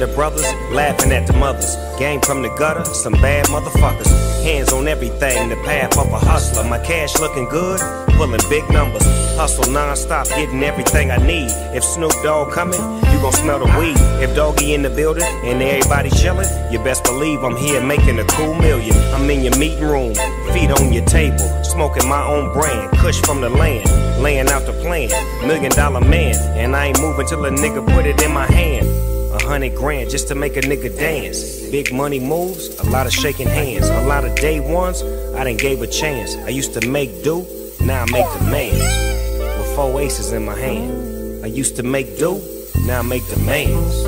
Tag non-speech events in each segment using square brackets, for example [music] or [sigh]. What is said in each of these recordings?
the brothers, laughing at the mothers. Gang from the gutter, some bad motherfuckers. Hands on everything, the path of a hustler. My cash looking good, pulling big numbers. Hustle non-stop, getting everything I need. If Snoop Dogg coming, you gon' smell the weed. If Doggy in the building and everybody chillin', you best believe I'm here making a cool million. I'm in your meeting room, feet on your table, smoking my own brand, kush from the land, laying out the plan. Million dollar man, and I ain't moving till a nigga put it in my hand. Hundred grand just to make a nigga dance. Big money moves, a lot of shaking hands. A lot of day ones, I done gave a chance. I used to make do, now I make demands. With four aces in my hand. I used to make do, now I make demands.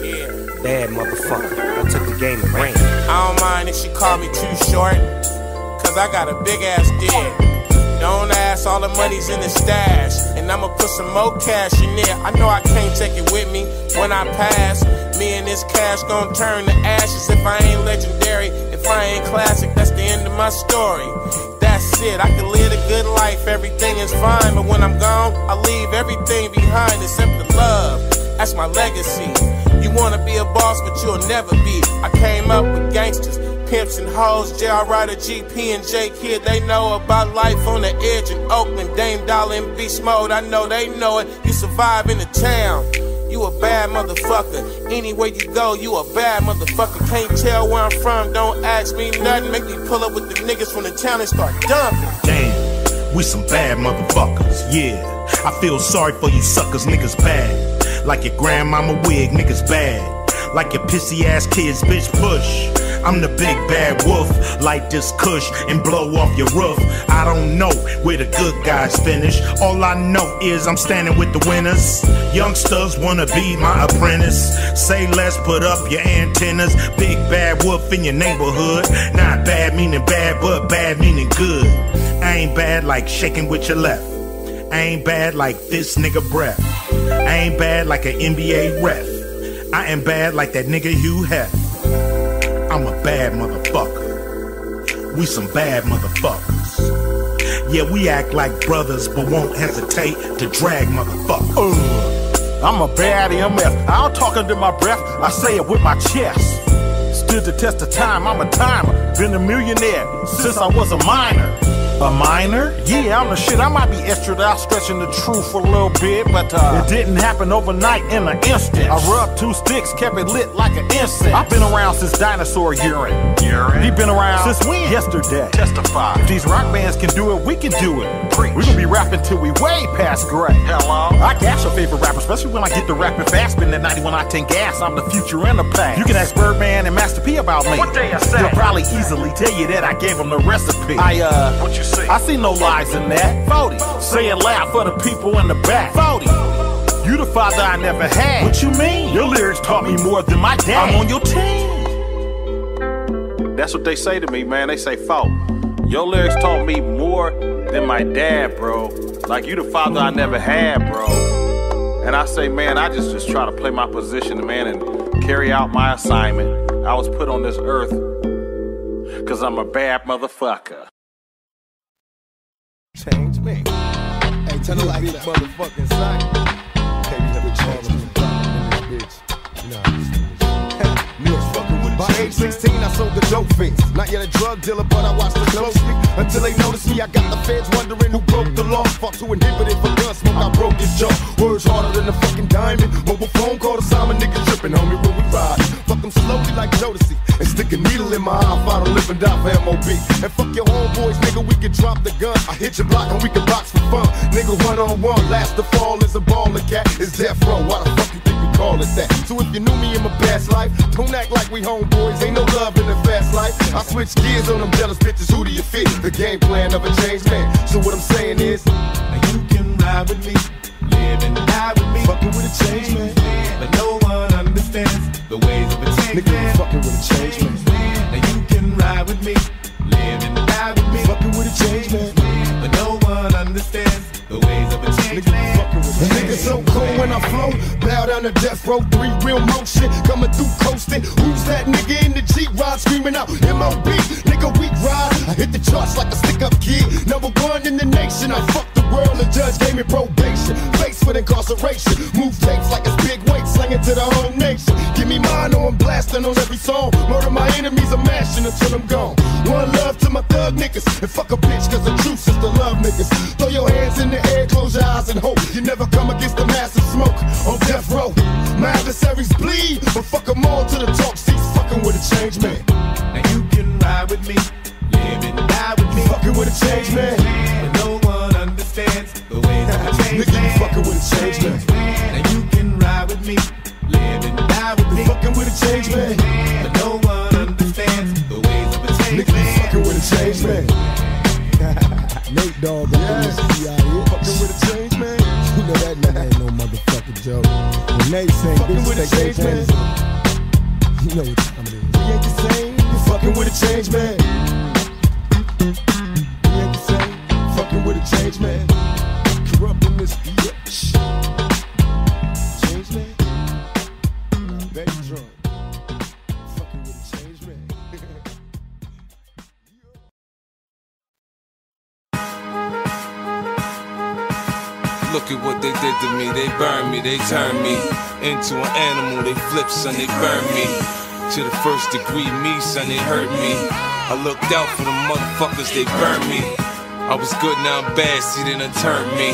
Yeah, bad motherfucker. I took the game to rain. I don't mind if she call me too short, cause I got a big ass dick. Don't ask, all the money's in the stash. And I'ma put some more cash in there. I know I can't take it with me when I pass. Me and this cash gon' turn to ashes if I ain't legendary. If I ain't classic, that's the end of my story. That's it, I can live a good life, everything is fine. But when I'm gone, I leave everything behind except the love. That's my legacy. You wanna be a boss, but you'll never be. I came up with gangsters. Pimps and hoes, JR Rider, GP and J Kidd, they know about life on the edge in Oakland. Dame Dollar and Beast Mode, I know they know it. You survive in the town. You a bad motherfucker. Anywhere you go, you a bad motherfucker. Can't tell where I'm from, don't ask me nothing. Make me pull up with the niggas from the town and start dumping. Damn, we some bad motherfuckers, yeah. I feel sorry for you suckers, niggas bad. Like your grandmama wig, niggas bad. Like your pissy ass kids, bitch push. I'm the big bad wolf, light this kush and blow off your roof. I don't know where the good guys finish. All I know is I'm standing with the winners. Youngsters wanna be my apprentice. Say less, put up your antennas. Big bad wolf in your neighborhood. Not bad meaning bad, but bad meaning good. I ain't bad like shaking with your left. I ain't bad like this nigga breath. I ain't bad like an NBA ref. I am bad like that nigga Hugh Hef. I'm a bad motherfucker. We some bad motherfuckers. Yeah, we act like brothers, but won't hesitate to drag motherfuckers. Uh, I'm a bad MF. I don't talk under my breath, I say it with my chest. Stood the test of time, I'm a timer. Been a millionaire since I was a minor. A minor? Yeah, I'm the shit. I might be extra out stretching the truth for a little bit, but uh, it didn't happen overnight in an instant. I rubbed two sticks, kept it lit like an incense. I've been around since dinosaur urine. Urine? He been around since when? Yesterday. Testify. If these rock bands can do it, we can do it. Preach. We gonna be rapping till we way past gray. Hello? I gas your favorite rapper, especially when I get the rapping fast. Spin that 91 I octane gas, I'm the future and the past. You can ask Birdman and Master P about me. What they say? They'll probably easily tell you that I gave them the recipe. I, uh, what you? I see no lies in that. 40. Say it loud for the people in the back. 40. You the father I never had. What you mean? Your lyrics taught me more than my dad. I'm on your team. That's what they say to me, man. They say, "Fault, your lyrics taught me more than my dad, bro. Like you the father I never had, bro." And I say, man, I just just try to play my position, man, and carry out my assignment. I was put on this earth because I'm a bad motherfucker. Change me. Hey, tell the like big motherfucking sight. You never change me. Bitch. You By age 16, I sold the dope fiends. Not yet a drug dealer, but I watched it closely. Until they noticed me, I got the feds wondering who broke the law. Fuck who inhibited for gun smoke, I broke his jaw. Words harder than a fucking diamond. Mobile phone call to Simon, nigga tripping, homie, when we ride. Fuck them slowly like Jodeci. And stick a needle in my eye, fight to live and die for MOB. And fuck your homeboys, nigga, we can drop the gun. I hit your block and we can box for fun. Nigga, one on one, last to fall is a baller cat. It's death row, why the fuck you think call it that? So if you knew me in my past life, don't act like we homeboys. Ain't no love in the fast life. I switch gears on them jealous bitches. Who do you fit? The game plan of a changed man. So what I'm saying is, now you can ride with me, live and die with me, fucking with a change man. But no one understands the ways of a change Nigga, man. fucking with a change man. Now you can ride with me, live and die with me, Fucking with a change man. But no one understands The ways of a changed man. Niggas so cool when I flow. Bow down to death row, three real motion. Coming through coasting. Who's that nigga in the Jeep ride screaming out MOB? Nigga, we ride. I hit the charts like a stick up kid. Number one in the nation. I fucked the world. The judge gave me probation. Faced with incarceration. Move tapes like it's big weight. Slinging to the whole nation. Give me mine or I'm blasting on every song. Murder my enemies. I'm mashing until I'm gone. One love to my thug niggas. And fuck a bitch, cause the truth is the love niggas. Throw your hands in the air, close your eyes and hope. You never come against the massive smoke on death row. My adversaries bleed, but fuck them all to the top seats. Fucking with a change man. Now you can ride with me, live and die with me. Fucking with a change man. But no one understands the ways of a changed Nigga, you man. fucking with a change man. Now you can ride with me, live and die with me. Fucking with a change man. But no one understands the ways of a changed Nigga, you man. fucking with a change man. [laughs] Nate Dogg up in this CIA. Fucking with a change man. You know that nigga ain't no motherfucking joke. When Nate saying Fucking with a change man. you know what time it is. We ain't the same. You fucking with a change man. We ain't the same. Fucking with a change man. Look at what they did to me. They burned me, they turned me into an animal. They flipped, son, they burned me. To the first degree, me, son, they hurt me. I looked out for the motherfuckers, they burned me. I was good, now I'm bad, see, they done turned me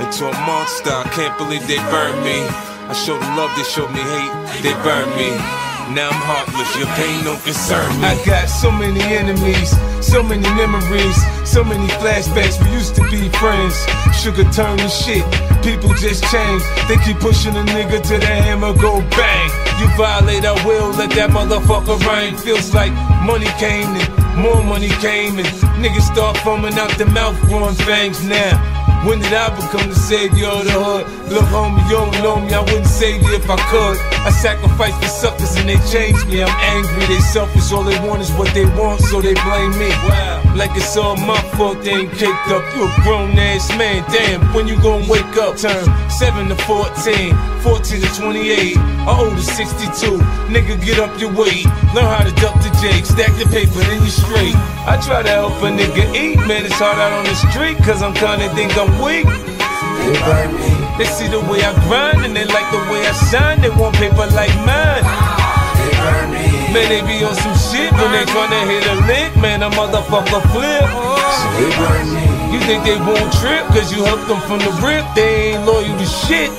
into a monster. I can't believe they burned me. I showed them love, they showed me hate, they burned me. Now I'm heartless, your pain don't concern me. I got so many enemies, so many memories, so many flashbacks. We used to be friends, sugar turn to shit. People just change, they keep pushing a nigga to the hammer, go bang. You violate, I will let that motherfucker rain. Feels like money came and more money came, and niggas start foaming out the mouth, growing fangs now. When did I become the savior of the hood? Look, homie, you don't know me, I wouldn't save you if I could. I sacrifice for suckers and they change me. I'm angry, they selfish, all they want is what they want, so they blame me. Wow. Like it's all my fault, they ain't caked up. You a grown ass man, damn, when you gonna wake up? Turn 7 to 14, 14 to 28, I owe to 62. Nigga, get up your weight, learn how to duck the jake, stack the paper, then you straight. I try to help a nigga eat, man, it's hard out on the street, cause I'm kinda think I'm weak. They burn me. They see the way I grind and they like the way I shine. They want paper like mine. They burn me. Man, they be on some shit when they tryna hit a lick. Man, a motherfucker flip. So they burn me. You think they won't trip cause you helped them from the rip? They ain't loyal to shit.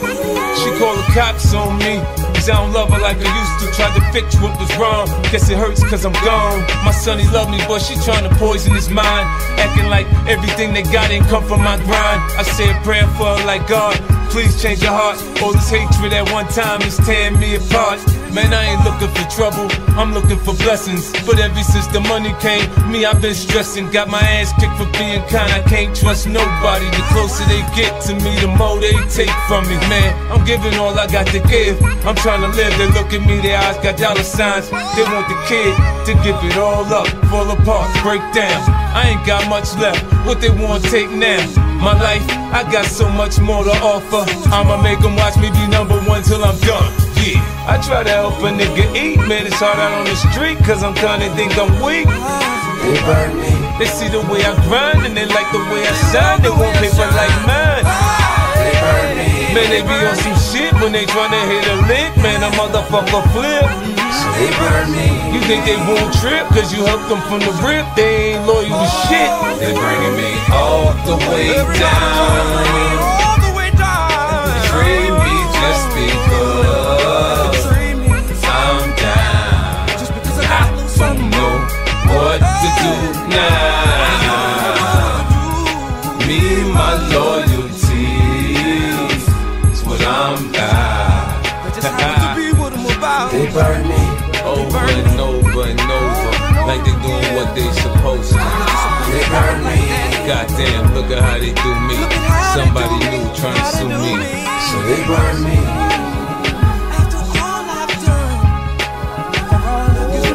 She call the cops on me. Cause I don't love her like I used to. Tried to fix what was wrong. Guess it hurts cause I'm gone. My son, he love me, but she tryna poison his mind. Acting like everything they got ain't come from my grind. I say a prayer for her like God. Please change your heart. All this hatred at one time is tearing me apart. Man, I ain't looking for trouble, I'm looking for blessings. But ever since the money came, me, I've been stressing. Got my ass kicked for being kind, I can't trust nobody. The closer they get to me, the more they take from me. Man, I'm giving all I got to give. I'm trying to live, they look at me, their eyes got dollar signs. They want the kid to give it all up, fall apart, break down. I ain't got much left, what they want, take now. My life, I got so much more to offer. I'ma make them watch me be number one till I'm done. Yeah, I try to help a nigga eat, man. It's hard out on the street, cause I'm kinda think I'm weak. They burn me. They see the way I grind and they like the way I shine. They want paper like mine. They burn me. Man, they be on some shit when they tryna hit a lick, man. A motherfucker flip. So they burn me. You think they won't trip, cause you helped them from the rip. They ain't loyal to shit. They bringing me all the way down. Treat me just because I'm down. I don't know what to do now. Goddamn, look at how they do me. Somebody new trying to sue me, so they burn me.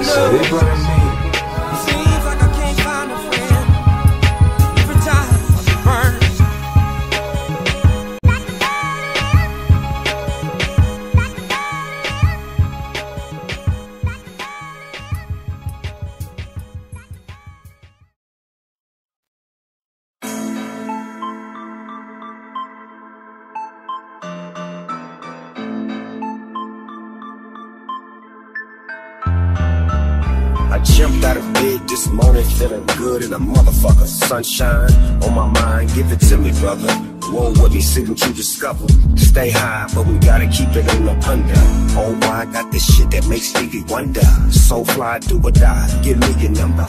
So they burn me. Sunshine on my mind, give it to me, brother. Roll with me, see what you discover. Stay high, but we gotta keep it in the under. Oh, I got this shit that makes Stevie wonder. So fly, do or die, give me your number.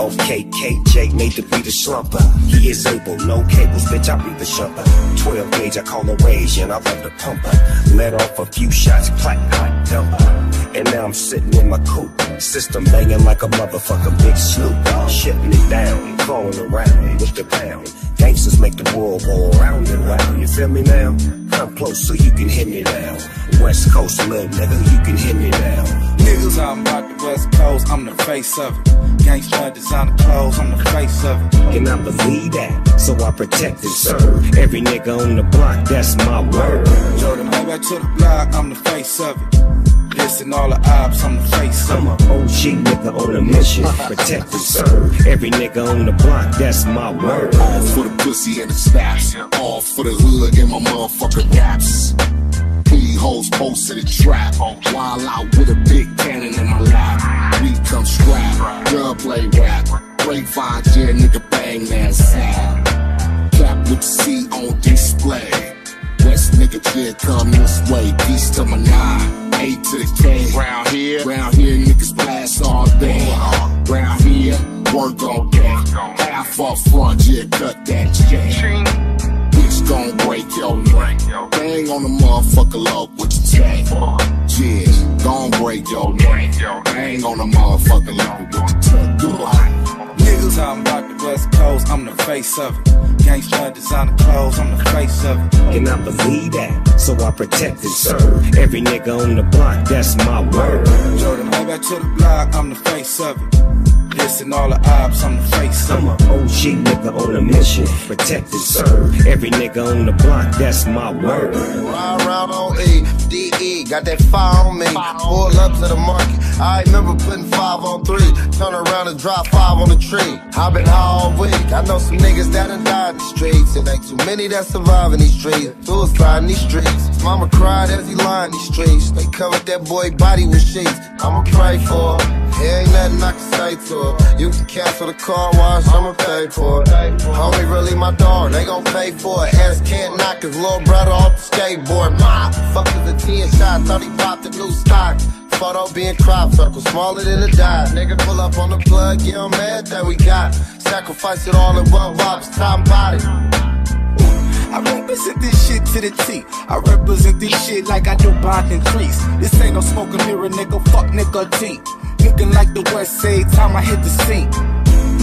Okay, KJ made to be the slumper. He is able, no cables, bitch, I be the shumper. 12 gauge, I call a rage, and I love the pumper. Let off a few shots, clack, clack, dumper. And now I'm sitting in my coupe. System banging like a motherfucker, big Snoop. Shutting it down, crawling around with the pound. Gangsters make the world go around and round. You feel me now? Come close so you can hear me now. West Coast, little nigga, you can hear me now. Niggas talking about the West Coast, I'm the face of it. Gangsta designer clothes, I'm the face of it. Can I believe that? So I protect and serve. Every nigga on the block, that's my word. Jordan, back to the block, I'm the face of it. Listen, all the ops, I'm the face I'm a OG nigga on a mission. Protect and serve. Every nigga on the block, that's my word. All for the pussy and the snaps. All for the hood and my motherfucking raps. P hoes posted a trap. While out with a big cannon in my lap. We come scrap. Girl play rap. Grapevine, yeah, nigga bang that sound. Clap with the C on display. West nigga, yeah, come this way. Peace to my nine. A to the K. Round here. Round here, niggas blast all day. Round here, work all day. Half up front, yeah, cut that check. Bitch gon' break your neck. Bang on the motherfucker low, what you take? Yeah, gon' break your neck. Bang on the motherfucker low, what you take? Do it. Niggas talking about the West Coast, I'm the face of it. Gangsta designer clothes, I'm the face of it. Can I believe that? So I protect and serve. Every nigga on the block, that's my word. Jordan, way back to the block, I'm the face of it. Listen, all the ops, I'm the face of I'm a. OG nigga on a mission. Protect and serve. Every nigga on the block, that's my word. Ride around on Got that fire on me. Pull up to the market. I remember putting five on three. Turn around and drop five on the tree. i been high all week. I know some niggas that done died in the streets. It ain't too many that survive in these streets. Suicide in these streets. Mama cried as he lined these streets. They covered that boy body with sheets. I'ma pray for her. There ain't nothing I can say to her. You can cancel the car wash, I'ma pay for it. Homie, really my dog, they gon' pay for it. Ass can't knock his little brother off the skateboard. My fuck is a 10 shot, thought he popped a new stock. Photo being crop circle, smaller than a dot. Nigga pull up on the plug, yeah, I'm mad that we got. Sacrifice it all in one wops, top body. I represent this shit to the T. I represent this shit like I do bonding trees. This ain't no smoking mirror, nigga. Fuck nigga T. Looking like the West Side time I hit the scene.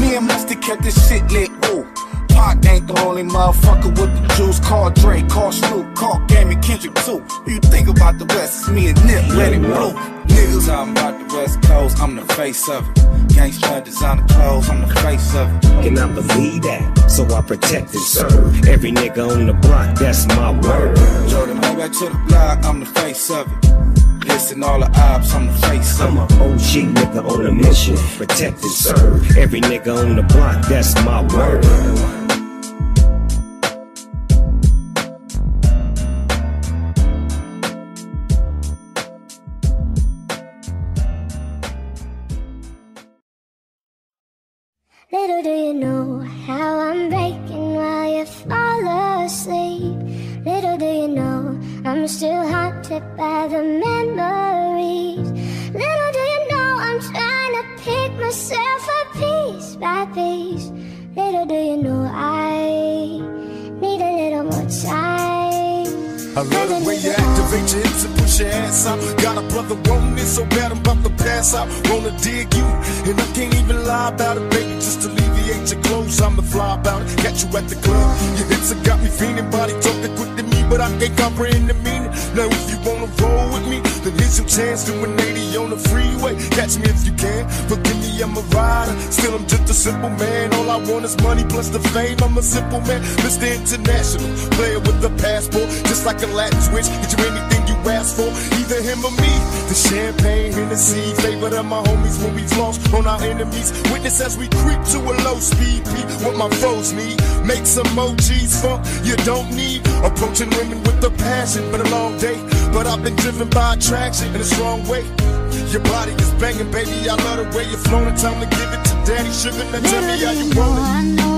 Me and Mustard kept this shit lit, woo. Pac ain't the only motherfucker with the juice. Call Dre, call Snoop, call Game and Kendrick too. You think about the West, it's me and Nip, let it blow. Niggas talking about the West Coast, I'm the face of it. Gangsta designer clothes, I'm the face of it. Can I believe that? So I protect and serve. Every nigga on the block, that's my word. Jordan, way back to the block, I'm the face of it. Listen, all the ops, I'm the face of I'm it. a OG nigga on a mission. Protect and serve. Every nigga on the block, that's my word. Little do you know how I'm breaking while you fall asleep. Little do you know I'm still haunted by the memories. Little do you know I'm trying to pick myself up piece by piece. Little do you know I need a little more time. I love the way you activate your your ass out. Got a brother wanting it so bad I'm about to pass out. Wanna dig you, and I can't even lie about it, baby. Just to alleviate your clothes, I'm the fly about it. Catch you at the club, your hips have got me feeling. Body talking quick to me, but I can't comprehend the meaning. Now if you wanna roll with me, then here's your chance to an 80 on the freeway. Catch me if you can. Forgive me, I'm a rider. Still, I'm just a simple man. All I want is money plus the fame. I'm a simple man, Mr. International, player with a passport, just like a Latin switch. Get you anything you ask for, either him or me. The champagne, Hennessy, favorite of my homies when we floss on our enemies. Witness as we creep to a low speed. Beat what my foes need. Make some emojis funk you don't need. Approaching women with a passion, been a long day, but I've been driven by attraction in a strong way. Your body is banging, baby. I love the way you're flowing. Time to give it to daddy. Sugar, now tell me how you want it.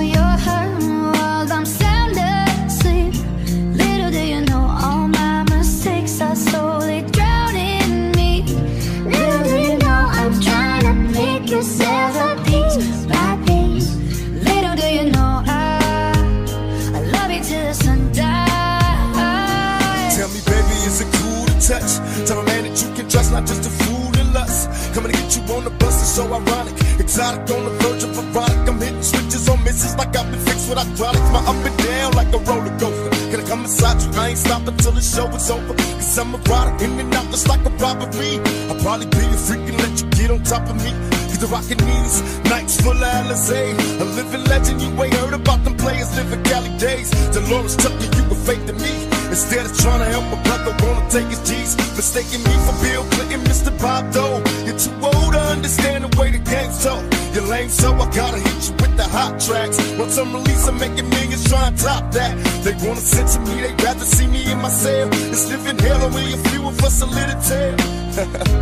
Me. Cause the rockin' needs nights full of Alizé. A living legend, you ain't heard about them players living Cali days. Dolores Tucker, you were fake to me. Instead of trying to help a brother, wanna take his G's. Mistaking me for Bill Clinton, Mr. Bob Dole. You're too old to understand the way the game's told. You're lame, so I gotta hit you with the hot tracks. Once I'm released, I'm making millions trying to top that. They wanna censor me, they'd rather see me in my cell. It's living hell, only a few of us a little talking [laughs] about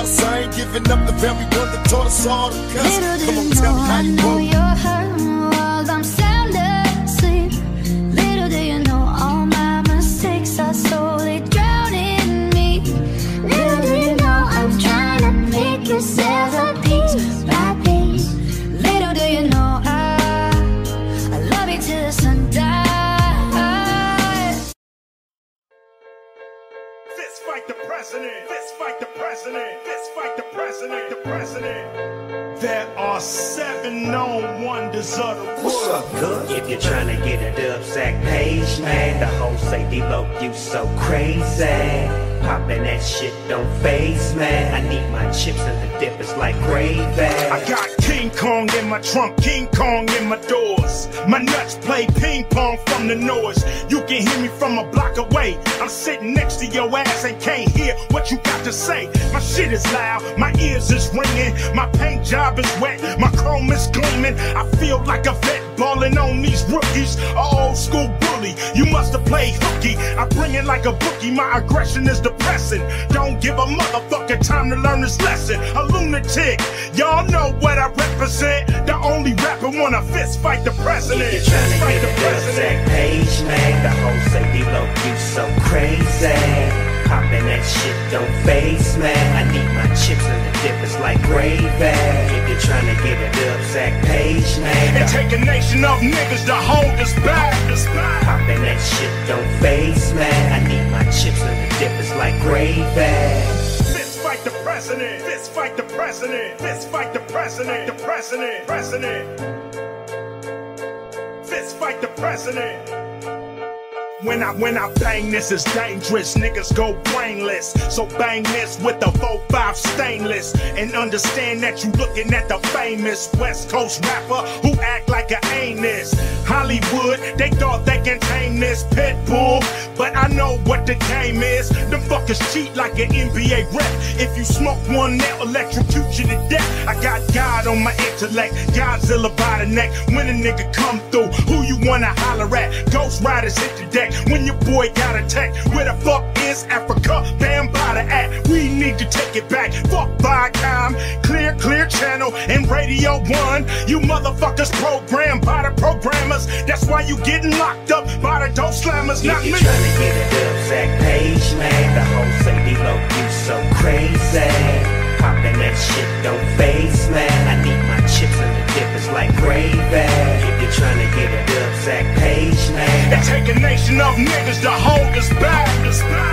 us, I ain't giving up the very one that taught us all to cuss. Come on, tell me how you my aggression is depressing. Don't give a motherfucker time to learn this lesson. A lunatic, y'all know what I represent. The only rapper wanna fist fight the president. If you're trying to Fight get the president. page, man, the whole say D-Lo, you so crazy. Shit don't phase, man. I need my chips and the dip is like gravy. If you're trying to get a dub sack page, man, And take a nation of niggas to hold us back. Poppin' that shit don't phase, man. I need my chips and the dip is like gravy. Fist fight the president. Fist fight the president. Fist fight the president. The president. President. Fist fight the president. When I when I bang this is dangerous, niggas go brainless. So bang this with the 4-5 stainless. And understand that you looking at the famous West Coast rapper who act like a anus. Hollywood, they thought they can tame this pit bull. But I know what the game is. Them fuckers cheat like an NBA rep. If you smoke one, they'll electrocute you to death. I got God on my intellect, Godzilla by the neck. When a nigga come through, who you wanna holler at? Ghost Riders hit the deck. When your boy got attacked, where the fuck is Africa? Bam by the act. We need to take it back. Fuck Viacom, clear, clear channel, and Radio One. You motherfuckers programmed by the programmers. That's why you getting locked up by the dope slammers, not me. you're trying to get a sack page, man, the whole say D-Lo, you so crazy. Poppin' that shit don't phase, man. I need my chips and the dip is like gravy. If trying to get a dub sack page, man, And take a nation of niggas to hold us back.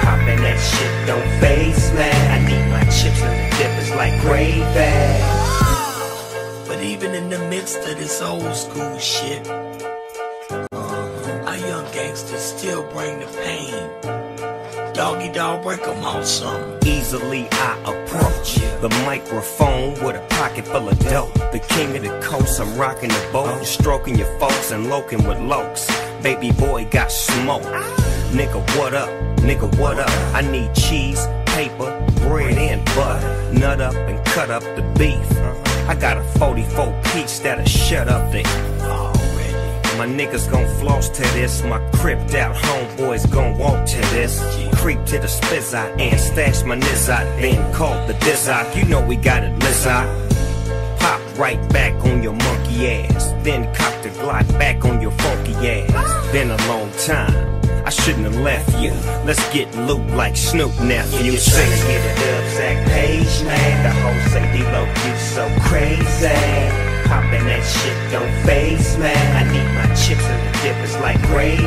Poppin' that shit don't phase, man. I need my chips and the dip is like gravy. But even in the midst of this old school shit, uh, our young gangsters still bring the pain. Doggy dog, break 'em off some. Easily I approach the microphone with a pocket full of dope. The king of the coast, I'm rocking the boat, stroking your folks and loking with lokes. Baby boy got smoke. Nigga, what up? Nigga, what up? I need cheese, paper, bread, and butter. Nut up and cut up the beef. I got a 44 piece that'll shut up the My niggas gon' floss to this. My cripped out homeboys gon' walk to this. creep to the spizzot and stash my nizzot. Then call the dizzot. You know we got it, lizzot. Pop right back on your monkey ass. Then cop the Glock back on your funky ass. Been a long time. I shouldn't have left you. Let's get loot like Snoop nephew. You trying to get a dub sack page, man. The whole say D-Lo, you so crazy. Poppin' that shit don't phase, man. I need my chips and the dip is like gravy.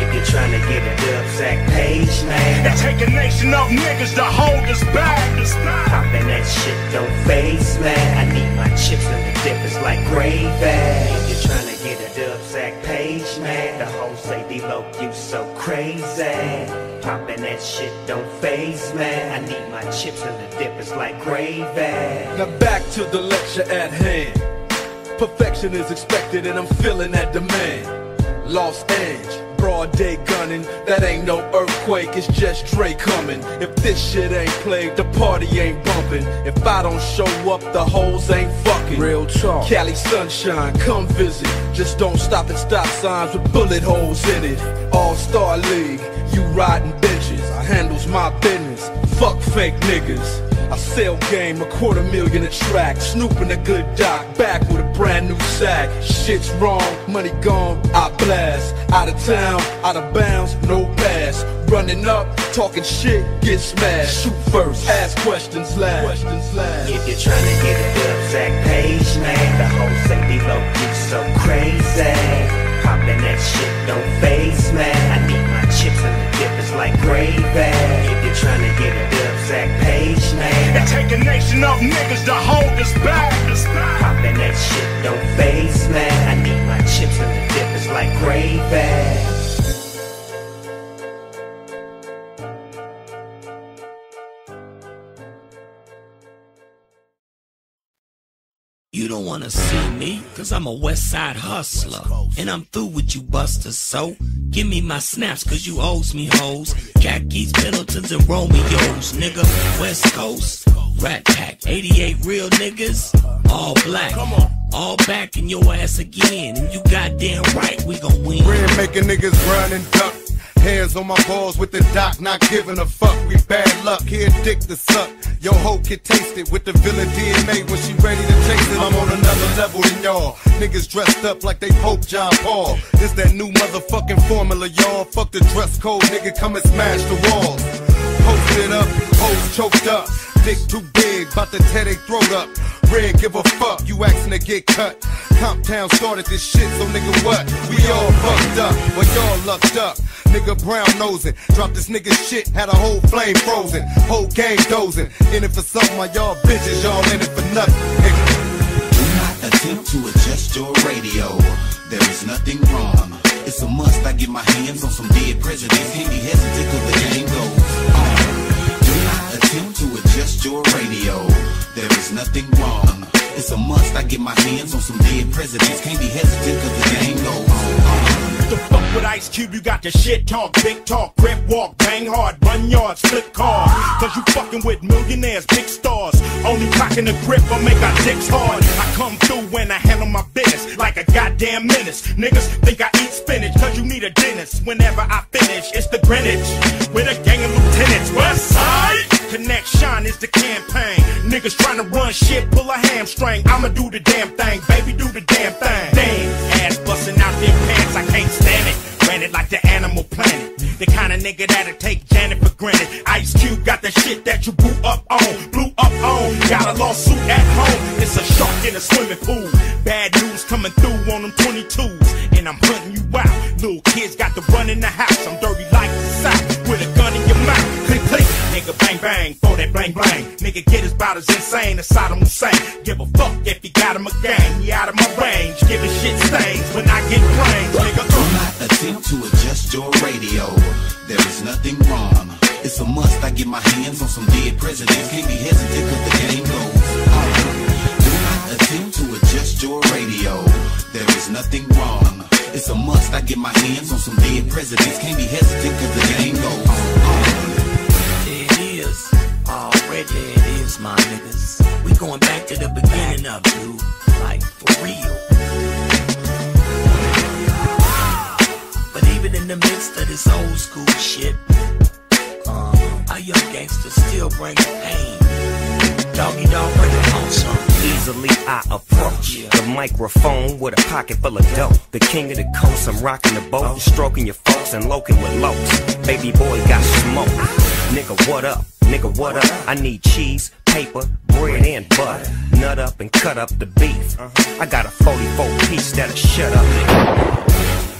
If you're trying to get a dub sack page, man. It take a nation of niggas to hold us back. Poppin' that shit don't phase, man. I need my chips and the dip is like gravy. If you're trying to get a dub sack page, man. The whole say D-Lo, you so crazy. Poppin' that shit don't phase, man. I need my chips and the dip is like gravy. Now back to the lecture at hand. Perfection is expected and I'm feeling that demand. Los Angeles, broad day gunning. That ain't no earthquake, it's just Dre coming. If this shit ain't played, the party ain't bumping. If I don't show up, the hoes ain't fucking. Real talk. Cali sunshine, come visit. Just don't stop at stop signs with bullet holes in it. All Star League, you riding bitches. I handles my business. Fuck fake niggas. I sell game, a quarter million a track. Snooping a good doc, back with a brand new sack. Shit's wrong, money gone, I blast. Out of town, out of bounds, no pass. Running up, talking shit, get smashed. Shoot first, ask questions last. Questions last. If you're trying to get a dub sack page, man, the whole say D-Lo, you so crazy. Poppin' that shit don't phase, man. I need my chips and the dip is like gravy. If you're trying to get a dub sack page, man. It take a nation of niggas to hold us back. Poppin' that shit don't phase, man. I need my chips and the dip is like gravy. You don't wanna see me, cause I'm a west side hustler. And I'm through with you busters, so give me my snaps, cause you owes me hoes. Khakis, Pendletons, and Romeos, nigga. West Coast, Rat Pack, 88 real niggas, all black. All back in your ass again, and you goddamn right we gon' win. Bread making niggas run and duck. Hands on my balls with the doc, not giving a fuck. We bad luck, here dick to suck. Yo hoe can taste it with the villain DNA when she ready to taste it. I'm on another level than y'all. Niggas dressed up like they Pope John Paul. It's that new motherfucking formula, y'all. Fuck the dress code, nigga, come and smash the walls. Posted up, hoes choked up. Dick too big, bout to tear they throat up. Red, give a fuck, you asking to get cut. Comptown started this shit, so nigga what? We all fucked up, but y'all lucked up. Nigga brown nosing, dropped this nigga shit, had a whole flame frozen. Whole game dozing, in it for something, while y'all bitches, y'all in it for nothing. Do not attempt to adjust your radio. There is nothing wrong. It's a must. I get my hands on some dead presidents. Be hesitant cause the game goes on. Do not attempt to adjust your radio. There is nothing wrong. It's a must. I get my hands on some dead presidents. Can't be hesitant cause the game goes. The fuck with Ice Cube, you got the shit talk, big talk, grip walk, bang hard, run yards, flip cars. Cause you fucking with millionaires, big stars. Only rocking the grip will make our dicks hard. I come through when I handle my business like a goddamn menace. Niggas think I eat spinach cause you need a dentist. Whenever I finish, it's the Greenwich with a gang of lieutenants. West side connection is the campaign. Niggas trying to run shit, pull a hamstring. I'ma do the damn thing, baby, do the damn thing. Damn, ass busting out their pants, I can't like the animal planet. The kind of nigga that'll take Janet for granted. Ice Cube got the shit that you blew up on, blew up on. Got a lawsuit at home. It's a shark in a swimming pool. Bad news coming through on them 22s, and I'm hunting you out. Little kids got the run in the house. I'm dirty for that bang bang. Nigga get his about as insane as Saddam Hussein. Give a fuck if he got him a gang. He out of my range, giving shit stains when I get brains, nigga. Uh. Do not attempt to adjust your radio. There is nothing wrong. It's a must. I get my hands on some dead presidents. Can't be hesitant cause the game goes on. Do not attempt to adjust your radio. There is nothing wrong. It's a must. I get my hands on some dead presidents. Can't be hesitant cause the game goes on. Is. Already it is, my niggas. We going back to the beginning of you. Like, for real. But even in the midst of this old school shit, uh, i your gangster still bring pain. Doggy dog, bring it on some. Easily I approach the microphone with a pocket full of dope. The king of the coast, I'm rocking the boat, oh. stroking your folks and loking with locs. Baby boy got smoke. Nigga, what up? Nigga, what up? I need cheese, paper, bread, and butter. Nut up and cut up the beef. I got a 44 piece that'll shut up.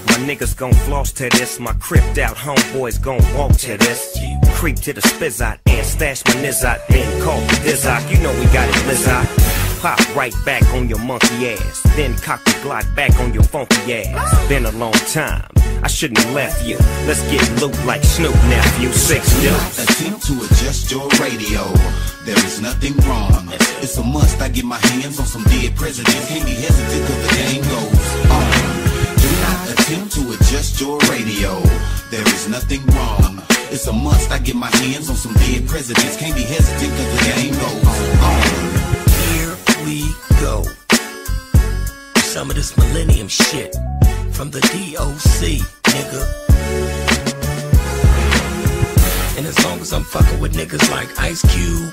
My niggas gon' floss to this. My cripped out homeboys gon' walk to this. Creep to the spizzot and stash my nizzot. Then call the dizzot. You know we got it blizzot. Pop right back on your monkey ass. Then cock the Glock back on your funky ass. Been a long time. I shouldn't have left you. Let's get loot like Snoop nephew. Six Do not attempt to adjust your radio. There is nothing wrong. It's a must. I get my hands on some dead presidents. Can't be hesitant cause the game goes on. Do not attempt to adjust your radio. There is nothing wrong. It's a must. I get my hands on some dead presidents. Can't be hesitant cause the game goes on. We go. Some of this millennium shit from the DOC, nigga. And as long as I'm fucking with niggas like Ice Cube,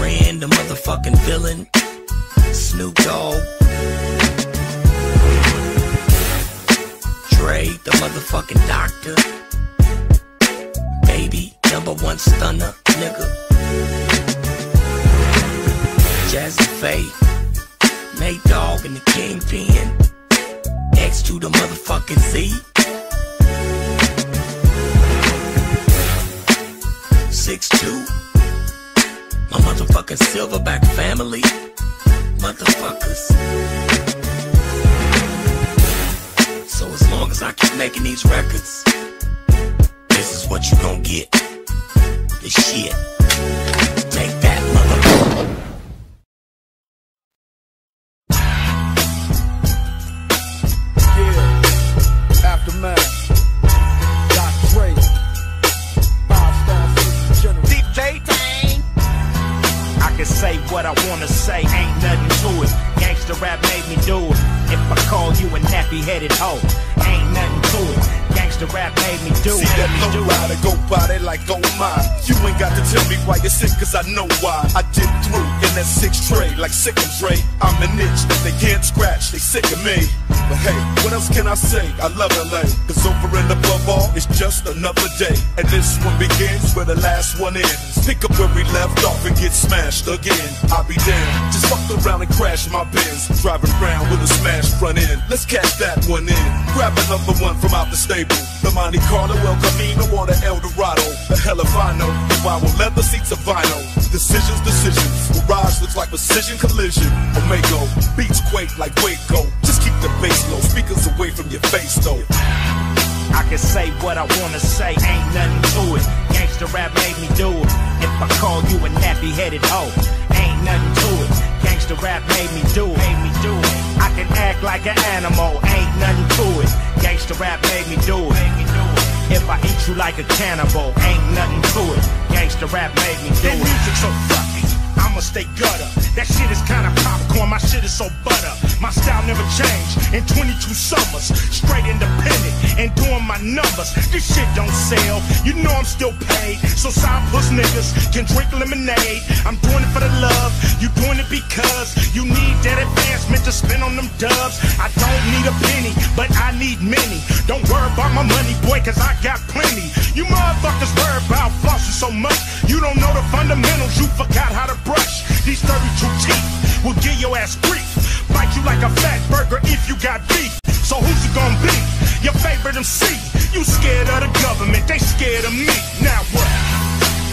Ren the motherfucking villain, Snoop Dogg, Dre the motherfucking doctor, Baby number one stunner, nigga. Jazze Pha, Nate Dogg and the Kingpin, X to the motherfucking Z. Six two, my motherfucking Silverback family, motherfuckers. So as long as I keep making these records, this is what you gon' get. This shit. Take that, motherfucker. Can say what I wanna say, ain't nothing to it. Gangsta rap made me do it. If I call you a nappy headed hoe, ain't nothing to it. Gangsta rap made me do it. See that Made me do low rider go by there like oh my. You ain't got to tell me why you're sick, cause I know why. I did through that six tray like sick of Dre. I'm an itch that they can't scratch, they sick of me. But hey, what else can I say? I love LA, cause over and above all, it's just another day. And this one begins where the last one ends. Pick up where we left off and get smashed again. I'll be damned. Just fucked around and crash my Benz. Driving around with a smashed front end. Let's catch that one in. Grab another one from out the stable. The Monte Carlo, El Camino, or the El Dorado. The hell if I know. If I will leather seats of vinyl. Decisions, decisions. Mirage looks like precision collision. Omega beats quake like Waco. Just keep the bass low. Speakers away from your face though. I can say what I wanna say, ain't nothing to it. Gangsta rap made me do it. If I call you a nappy headed hoe, ain't nothing to it. Gangsta rap made me do it. Made me do it. I can act like an animal, ain't nothing to it. Gangsta rap made me do it. Made me do it. If I eat you like a cannibal, ain't nothing to it. Gangsta rap made me do it. music so fucking. I'ma stay gutter. That shit is kinda popcorn. My shit is so butter. My style never changed in 22 summers. Straight independent and doing my numbers. This shit don't sell. You know I'm still paid. So side puss niggas can drink lemonade. I'm doing it for the love. You doing it because you need that advancement to spend on them dubs. I don't need a penny, but I need many. Don't worry about my money, boy, cause I got plenty. You motherfuckers worry about flossing so much. You don't know the fundamentals, you forgot how to brush. These 32 teeth will give your ass grief. Bite you like a fat burger if you got beef. So who's it gonna be? Your favorite MC. You scared of the government, they scared of me. Now what?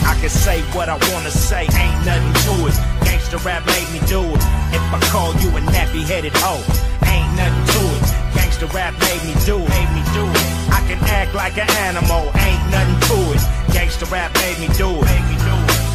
I can say what I wanna say, ain't nothing to it. Gangsta rap made me do it. If I call you a nappy headed hoe, ain't nothing to it. Gangsta rap made me do it. Made me do it. I can act like an animal, ain't nothing to it. Gangsta rap made me do it. Made me do it.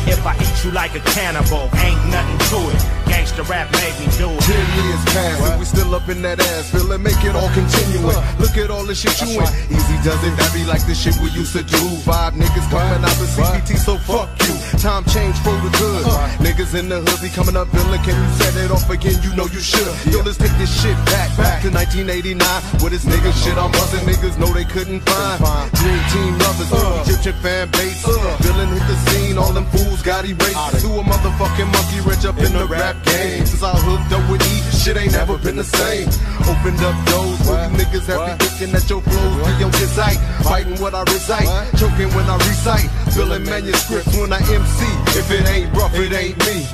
If I eat you like a cannibal, ain't nothing to it. Gangsta rap made me do it. Ten years past and we still up in that ass. Feel it, make it all continuing. Look at all the shit you in. Easy does it, that be like the shit we used to do. Five niggas coming out the CPT, so fuck you. time change for the good. Niggas in the hood be coming up villain. Can you set it off again? You know you should. Yo, let's take this shit back, back to 1989. With this nigga shit, I'm busting niggas know they couldn't find. Dream team lovers, uh. Egyptian fan base. Uh. Villain hit the scene, all them fools got erased. To a motherfucking monkey wrench up in the rap game. Since I hooked up with E, shit ain't never been the same. Opened up doors where you niggas have been looking at your flows to your sight. Fighting what I recite, choking when I recite. Filling manuscripts when I MC. If it ain't rough, it ain't me.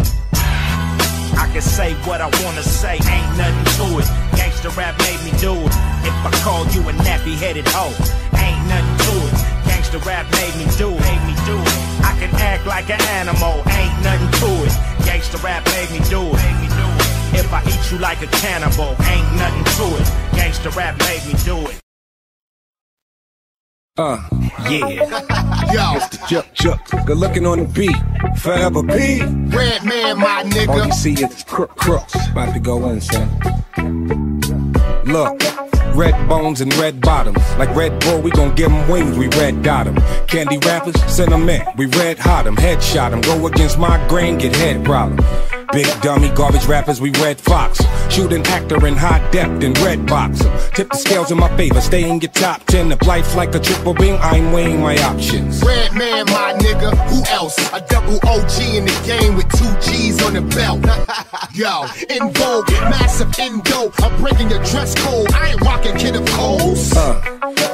I can say what I wanna say, ain't nothing to it. Gangsta rap made me do it. If I call you a nappy headed hoe, ain't nothing to it. Gangsta rap made me do it, made me do it. I can act like an animal, ain't nothing to it. Gangsta rap made me do it, made me do it. If I eat you like a cannibal, ain't nothing to it. Gangsta rap made me do it. Uh, yeah. [laughs] Yo. Mr. Chuck Chuck. Good looking on the beat. Forever P. Redman, my nigga. All nigga. you see is crook crooks. About to go in, son. Look. Red bones and red bottoms. Like Red Bull, we gon' give 'em wings, we red dot 'em. Candy rappers, send 'em in. We red hot 'em, headshot 'em. Go against my grain, get head problem. Big dummy garbage rappers, we red fox. Shoot an actor in high depth and red box. Tip the scales in my favor, stay in your top 10. If life's like a triple ring, I'm weighing my options. Redman, my nigga. Who else? A double OG in the game with two G's on the belt. [laughs] Yo, in vogue, massive indo. I'm breaking your dress code. I ain't rocking kid of coals. Uh,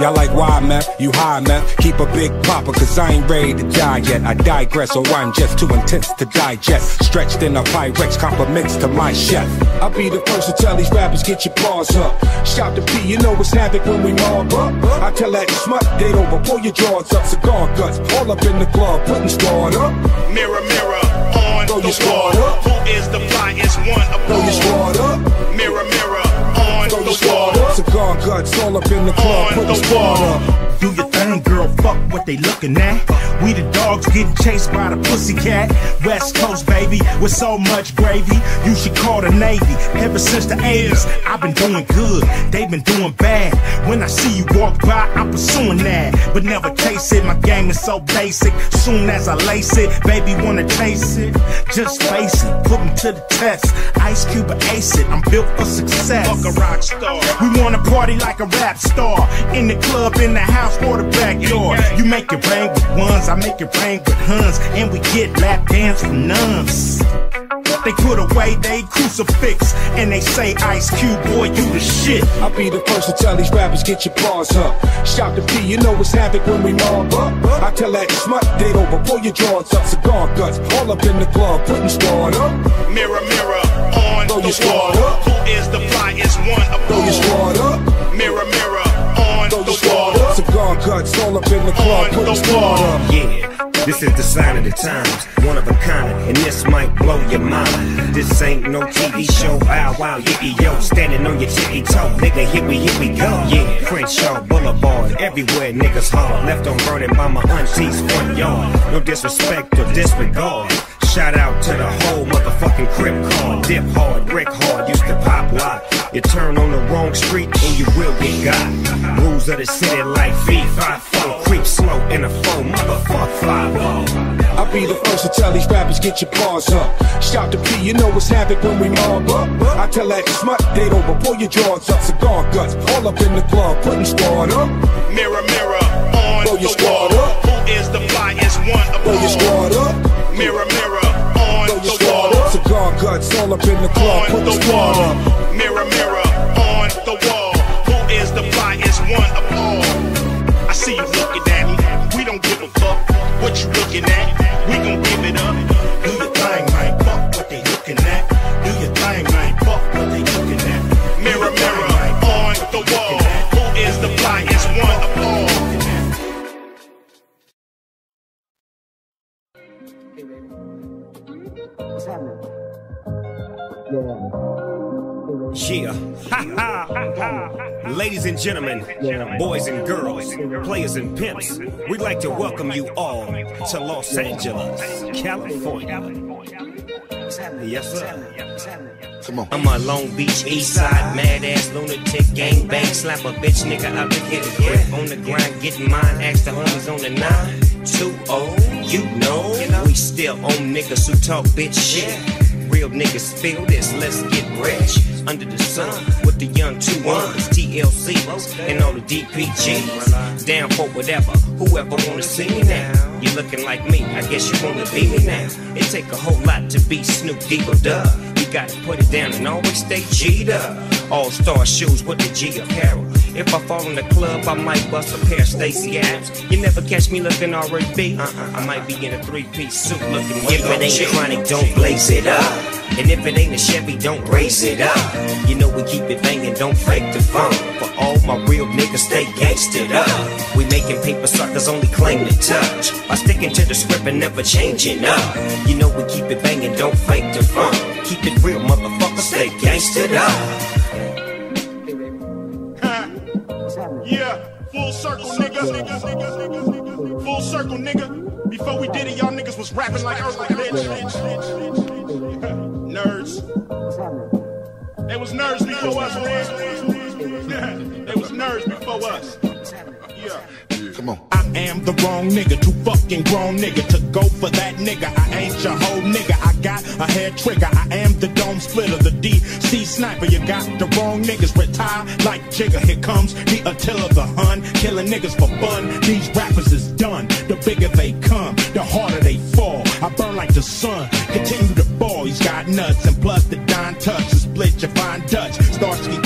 y'all like why, man? You high, man? Keep a big popper, cause I ain't ready to die yet. I digress, or I'm just too intense to digest. Stretched in a Pyrex, compliments to my chef. I'll be the first to tell these rappers, get your paws up. Shout to P, you know it's havoc when we mob up. I tell that smut, date over, pull your drawers up, cigar guts. All up in the club, putting squad up. Mirror, mirror, on Throw your the wall. Who is the flyest one of Throw your squad up. Mirror, mirror, on Throw the wall. Cigar guts, all up in the club, putting squad up. Do your thing, girl. Fuck what they looking at. We the dogs getting chased by the pussycat. West Coast, baby, with so much gravy. You should call the Navy. Ever since the 80s, I've been doing good. They've been doing bad. When I see you walk by, I'm pursuing that. But never chase it. My game is so basic. Soon as I lace it, baby, wanna chase it. Just face it. Put me to the test. Ice Cube or ace it. I'm built for success. Fuck a rock star. We wanna party like a rap star. In the club, in the house, or the backyard. You make it rain with ones, I make it rain with huns. And we get lap dance from nuns. They put away they crucifix and they say, Ice Cube, boy, you the shit. I'll be the first to tell these rappers, get your paws up. Shout to P, you know it's havoc when we mob up. I tell that smut, date over, pull your drawers up, cigar guts. All up in the club, putting squad up. Mirror, mirror, on Throw the your wall. up. Who is the flyest one of Throw your squad up. Mirror, mirror, guts, all up in the club, putting the squad up. Yeah, this is the sign of the times, one of a kind, and this might blow your mind. This ain't no TV show, wow, wow, yippee yo, standing on your tippy toe, nigga, here we, here we go. Yeah, Crenshaw Boulevard, everywhere niggas hard, left on burning by my auntie's front yard. No disrespect or disregard. Shout out to the whole motherfucking crib car. Dip hard, brick hard, used to pop lock. You turn on the wrong street and you will get got. Rules of the city like fee, five, four, creep slow in a four, motherfuck five, oh. I'll be the first to tell these rappers, get your paws up. Shout to P, you know it's havoc when we mob up. I tell that smut, date over, pull your drawers up, cigar guts. All up in the club, putting squad up. Mirror, mirror, on Throw your the squad wall. up. Who is the flyest one of Throw your squad up. Mirror, mirror, on Throw your the squad wall. up. Cigar guts, all up in the club, On putting the squad wall. up. Mirror, mirror, what you looking at. We gon' give it up. Do your thing, man. Fuck what they looking at. Do your thing, man. Fuck what they looking at. Mirror, mirror, on the wall. Who is the flyest one of all? What's happening? Yeah. Ha [laughs] ha. Ladies and gentlemen, boys and girls, players and pimps, we'd like to welcome you all to Los Angeles, California. Yes, sir. Come on. I'm a Long Beach East Side mad ass lunatic gang bang slap a bitch nigga out the get a grip on the grind getting mine ask the homies on the nine two oh you know. We still own niggas who talk bitch shit. Real niggas feel this, let's get rich. Under the sun, with the young two ones, TLCs, and all the DPGs. Down for whatever, whoever wanna see me now. You looking like me, I guess you wanna be me now. It take a whole lot to be Snoop Eagle Dub. You gotta put it down and always stay G'd up. All star shoes with the G apparel. If I fall in the club, I might bust a pair of Stacy Adams. You never catch me looking already. Uh-uh, I might be in a three-piece suit looking If it ain't chronic, don't blaze it up. And if it ain't a Chevy, don't raise it up. You know we keep it banging, don't fake the funk. For all my real niggas, stay gangstered up. We making paper suckers only claim to touch. By sticking to the script and never changing up. You know we keep it banging, don't fake the funk. Keep it real, motherfucker, stay gangstered up. Yeah, full circle, nigga. Full circle, nigga. Before we did it, y'all niggas was rapping like Earl bitch. [laughs] Nerds. They was nerds before us, man. [laughs] They was nerds before us. Yeah. Come on. I am the wrong nigga, too fucking grown nigga to go for that nigga. I ain't your whole nigga. I got a head trigger. I am the dome splitter, the DC sniper. You got the wrong niggas. Retire like Jigga. Here comes the Attila the Hun, killing niggas for fun. These rappers is done. The bigger they come, the harder they fall. I burn like the sun. Continue to ball. He's got nuts and plus the Don touch. To split your fine Dutch. Starsky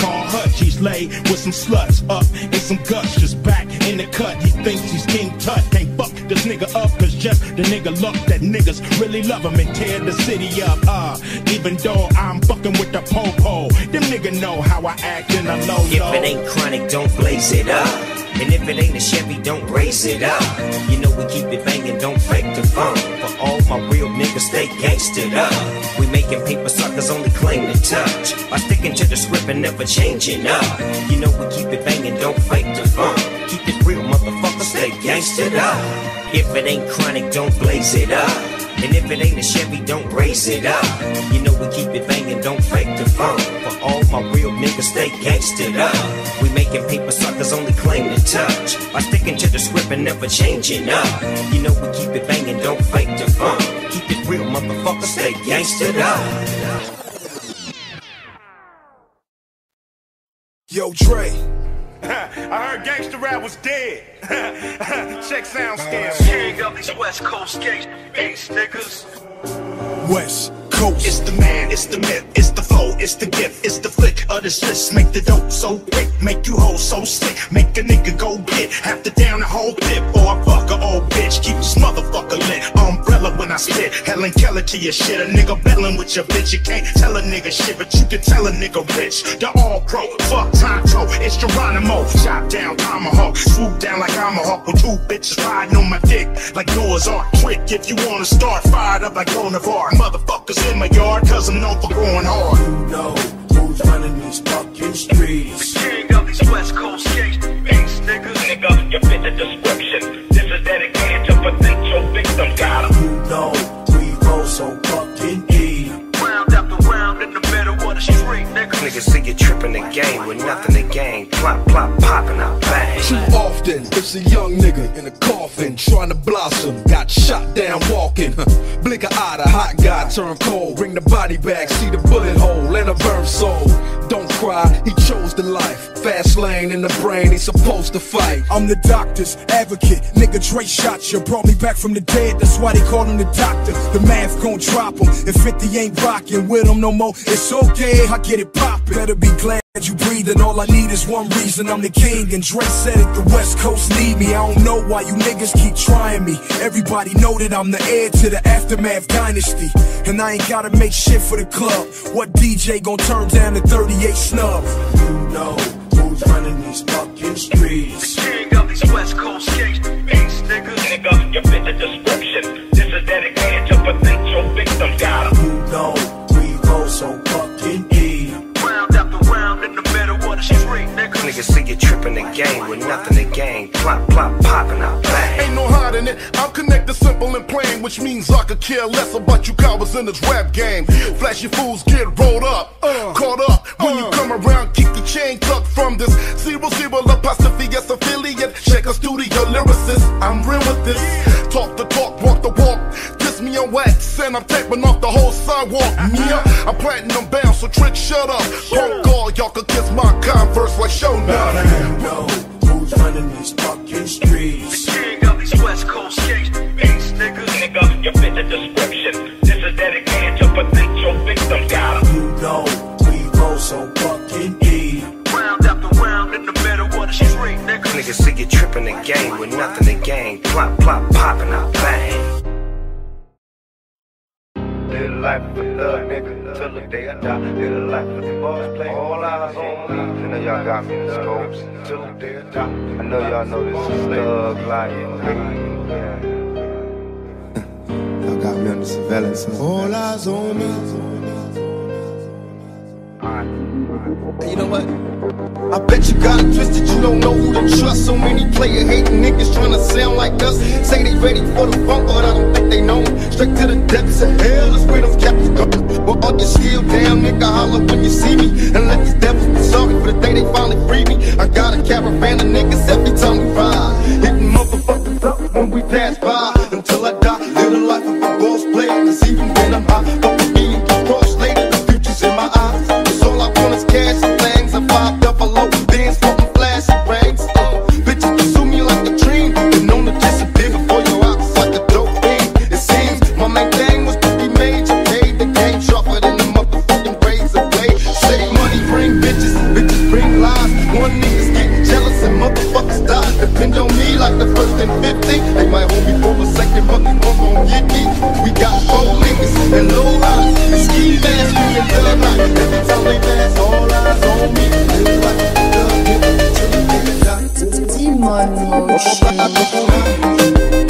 laid with some sluts up and some guts. Just back in the cut. He thinks he's King Tut. Can't fuck this nigga up, cause just the nigga luck that niggas really love him and tear the city up. Uh, even though I'm fucking with the po-po, them nigga know how I act in a low If it ain't chronic, don't blaze it up. And if it ain't a Chevy, don't raise it up. You know we keep it banging, don't fake the funk. For all my real niggas, stay gangstered up. We making paper suckers only claim to touch. By sticking to the script and never changing up. You know we keep it banging, don't fake the funk. Keep it real, motherfucker, stay gangstered up. If it ain't chronic, don't blaze it up. And if it ain't a Chevy, don't raise it up. You know we keep it banging, don't fake the funk. For all my real niggas, stay gangstered up. We making paper suckers only claim to touch. By sticking to the script and never changing up. You know we keep it banging, don't fake the funk. Keep it real, motherfucker, stay gangstered up. Yo, Dre. I heard gangster rap was dead. [laughs] Check sound scale. King of these West Coast gangster beats, niggas. West It's the man, it's the myth, it's the flow, it's the gift, it's the flick of the switch. Make the dope so quick, make you hold so slick. Make a nigga go get half the down the whole clip. Or a old bitch, keep this motherfucker lit. Umbrella when I spit, Helen Keller to your shit. A nigga battling with your bitch, you can't tell a nigga shit, but you can tell a nigga rich. The all pro, fuck Tonto, it's Geronimo. Chop down tomahawk, swoop down like I'm a hawk with two bitches riding on my dick like Noah's Ark. Trick if you wanna start, fired up like Bonavar. Motherfuckers in my yard, cause I'm known for going hard. You know who's running these fucking streets. The King of these West Coast gangster beats, niggas. Nigga, you fit the description. This is dedicated to potential victims. Got 'em. You know niggas. See you tripping the game with nothing to gain. Plop, plop, popping out bang. Too often, it's a young nigga in a coffin trying to blossom. Got shot down walking. Blink a eye, the hot guy turn cold. Bring the body back, see the bullet hole and a burnt soul. Don't cry, he chose the life. Fast lane in the brain, he's supposed to fight. I'm the doctor's advocate. Nigga Dre shot you, brought me back from the dead. That's why they call him the doctor. The math gon' drop him. If 50 ain't rocking with him no more, it's okay. I get it poppin'. Better be glad you breathing. All I need is one reason. I'm the king, and Dre said it. The West Coast need me. I don't know why you niggas keep trying me. Everybody know that I'm the heir to the aftermath dynasty, and I ain't gotta make shit for the club. What DJ gon' turn down the 38 snub? You know who's running these fucking streets. The King of these West Coast gangster beats, niggas. Nigga, you fit the description. This is dedicated to potential victims. Got 'em. You know we roll so niggas. Niggas see you tripping the game with nothing to gain. Plop, plop, popping out bang. Ain't no hiding it. I'm connected, simple and plain, which means I could care less about you cowards in this rap game. Flashy fools get rolled up, uh. caught up. When you uh. come around, keep the chain tucked from this zero zero apostrophe S affiliate. Check a studio lyricist. I'm real with this. Talk the talk, walk the walk. And I'm taping off the whole sidewalk. Yeah, I'm platinum bound, so trick, shut up. Punk all y'all could kiss my converse like show now. know who's running these fucking streets. The king of these West Coast gangsta beats, niggas. Nigga, you fit the description. This is dedicated to potential victims, got 'em. You know we roll so fucking deep. Round after round in the middle of the street, nigga. Niggas see you tripping the game with nothing to gain. Plop, plop, popping out, bang. Live life for thug nigga till the day I die. Live life for the boys play. All eyes on me. I know y'all got me in the scopes till the day I die. I know y'all know this is thug life. Y'all got me under surveillance. All eyes on me. You know what? I bet you got it twisted, you don't know who to trust. So many player hating niggas trying to sound like us. Say they ready for the funk, but I don't think they know. Straight to the depths of hell is where them captains go. But all your shield down, nigga, holler when you see me. And let these devils be sorry for the day they finally free me. I got a caravan of niggas every time we ride. Hitting motherfuckers up when we pass by. Until I die, live the life of a boss player. Cause even when I'm Demon Motion.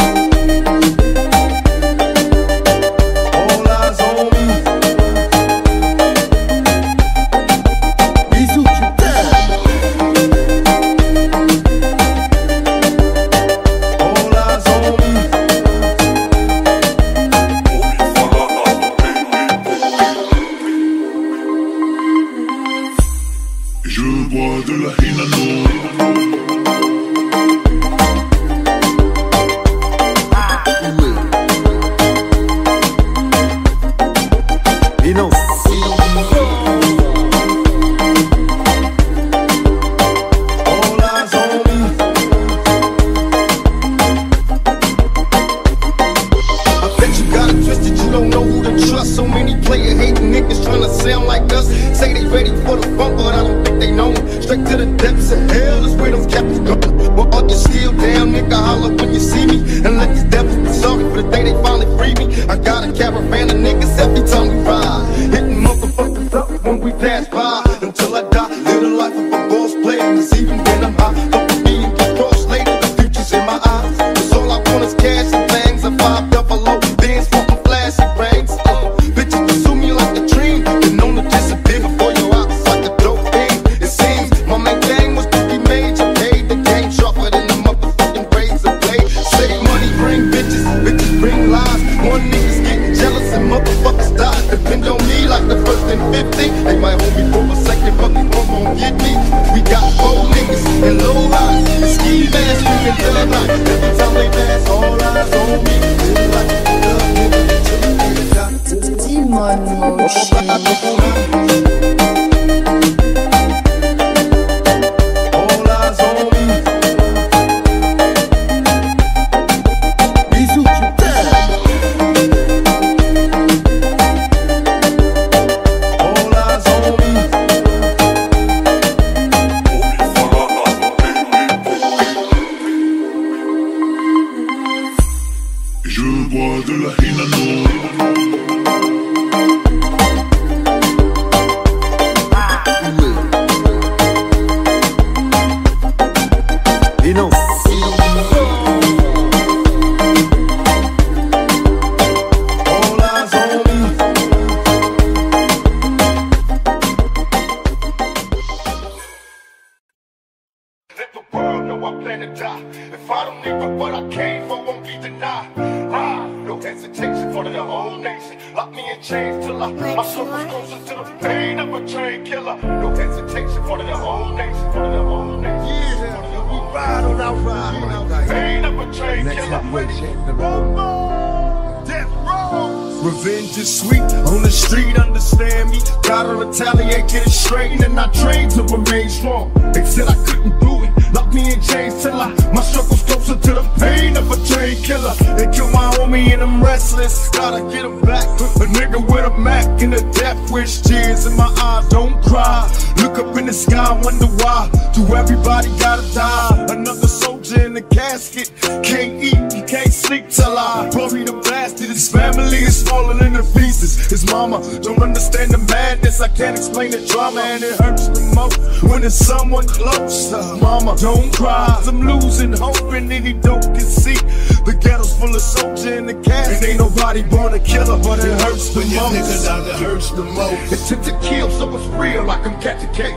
And it hurts the most when it's someone close. Mama, don't cry. I'm losing soldier in the casket. And ain't nobody born a killer, but it hurts the most. It hurts the most. Intent to kill, so it's real, like I'm catching cake.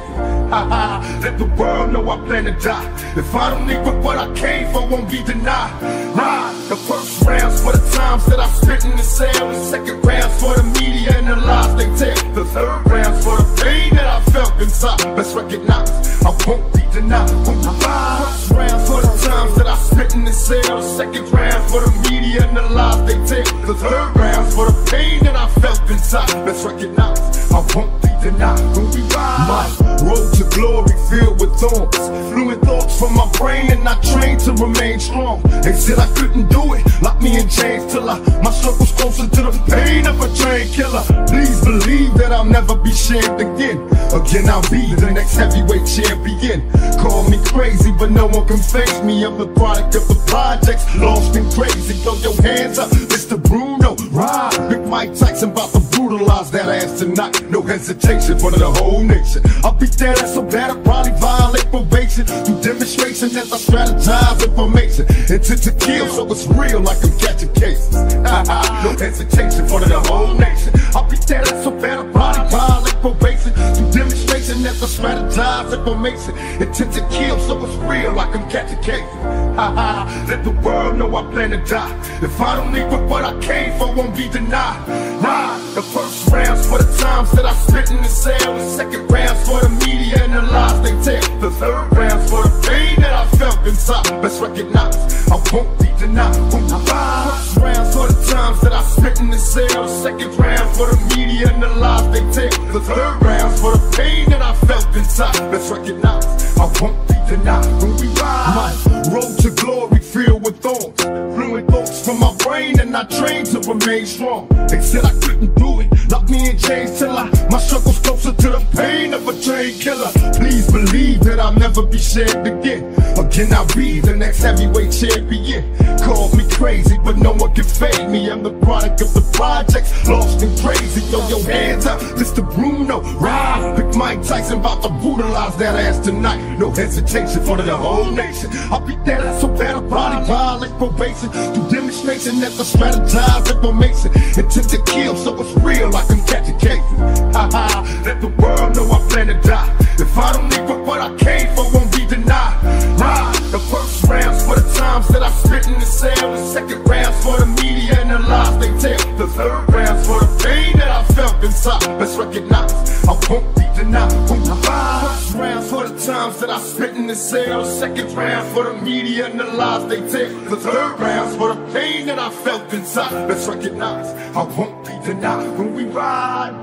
Ha ha, let the world know I plan to die. If I don't leave with what I came for, won't be denied. Ride the first rounds for the times that I spent in the cell. The second rounds for the media and the lies they tell. The third rounds for the pain that I felt inside. Let's recognize I won't be denied. First rounds for the times that I spent in the cell. Second rounds for the media and the lies they tell. The third rounds for the pain that I felt inside. Let's recognize I won't be denied. Won't be denied. My road to glory filled with thorns. Fluid thoughts from my brain and I trained to remain strong. They said I couldn't do it. Lock me in chains till I, my struggle's closer to the pain of a train killer. Please believe that I'll never be shamed again. Again, I'll be the next heavyweight champion. Call me crazy, but no one can face me. I'm the product of the projects, lost and crazy. Throw your hands up, Mr. Bruno. Ride, Big Mike Tyson about to brutalize that ass tonight. No hesitation for the whole nation. I'll beat that ass so bad I probably violate probation. Do demonstration as I strategize information. Intent to kill, so it's real like I'm catching cases. no hesitation for the whole nation. I'll beat that ass so bad I probably violate probation. Do demonstration as I strategize information. Intent to kill, so it's real like I'm catching cases. Let the world know I plan to die. If I don't leave with what I came for, won't be denied. Ride first rounds for the times that I spent in the cell. The second rounds for the media and the lies they tell. The third rounds for the pain that I felt inside. Let's recognize I won't be denied. Won't be. First rounds for the times that I spent in the cell. The second rounds for the media and the lies they tell. The third rounds for the pain that I felt inside. Let's recognize I won't be denied. Won't be denied. My road to glory filled with thorns. Fluid thoughts from my brain and I trained to remain strong. They said I couldn't do it. Lock me in chains till I, my struggle's closer to the pain of a train killer. Please believe that I'll never be shared again. Again, I'll be the next heavyweight champion. Call me crazy, but no one can fade me. I'm the product of the projects, lost and crazy. Throw your hands up, Mr. Bruno. Ride, Big Mike Tyson about to brutalize that ass tonight. No hesitation for the whole nation. I'll that ass so bad, I'll probably violate probation. Do demonstration as I strategize information. Intent to kill, so it's real like I'm catching cases. Ha ha, let the world know I plan to die. If I don't leave with what I came for, won't be denied. Ride the first rounds for the times that I spit in the cell. The second rounds for the media and the lies they tell. The third rounds for the pain that I felt inside. Let's recognize I won't be denied. First rounds for the times that I spit in the cell. Second round for the media and the lies they tell. The third rounds for the pain that I felt inside. Let's recognize I won't be denied when we ride.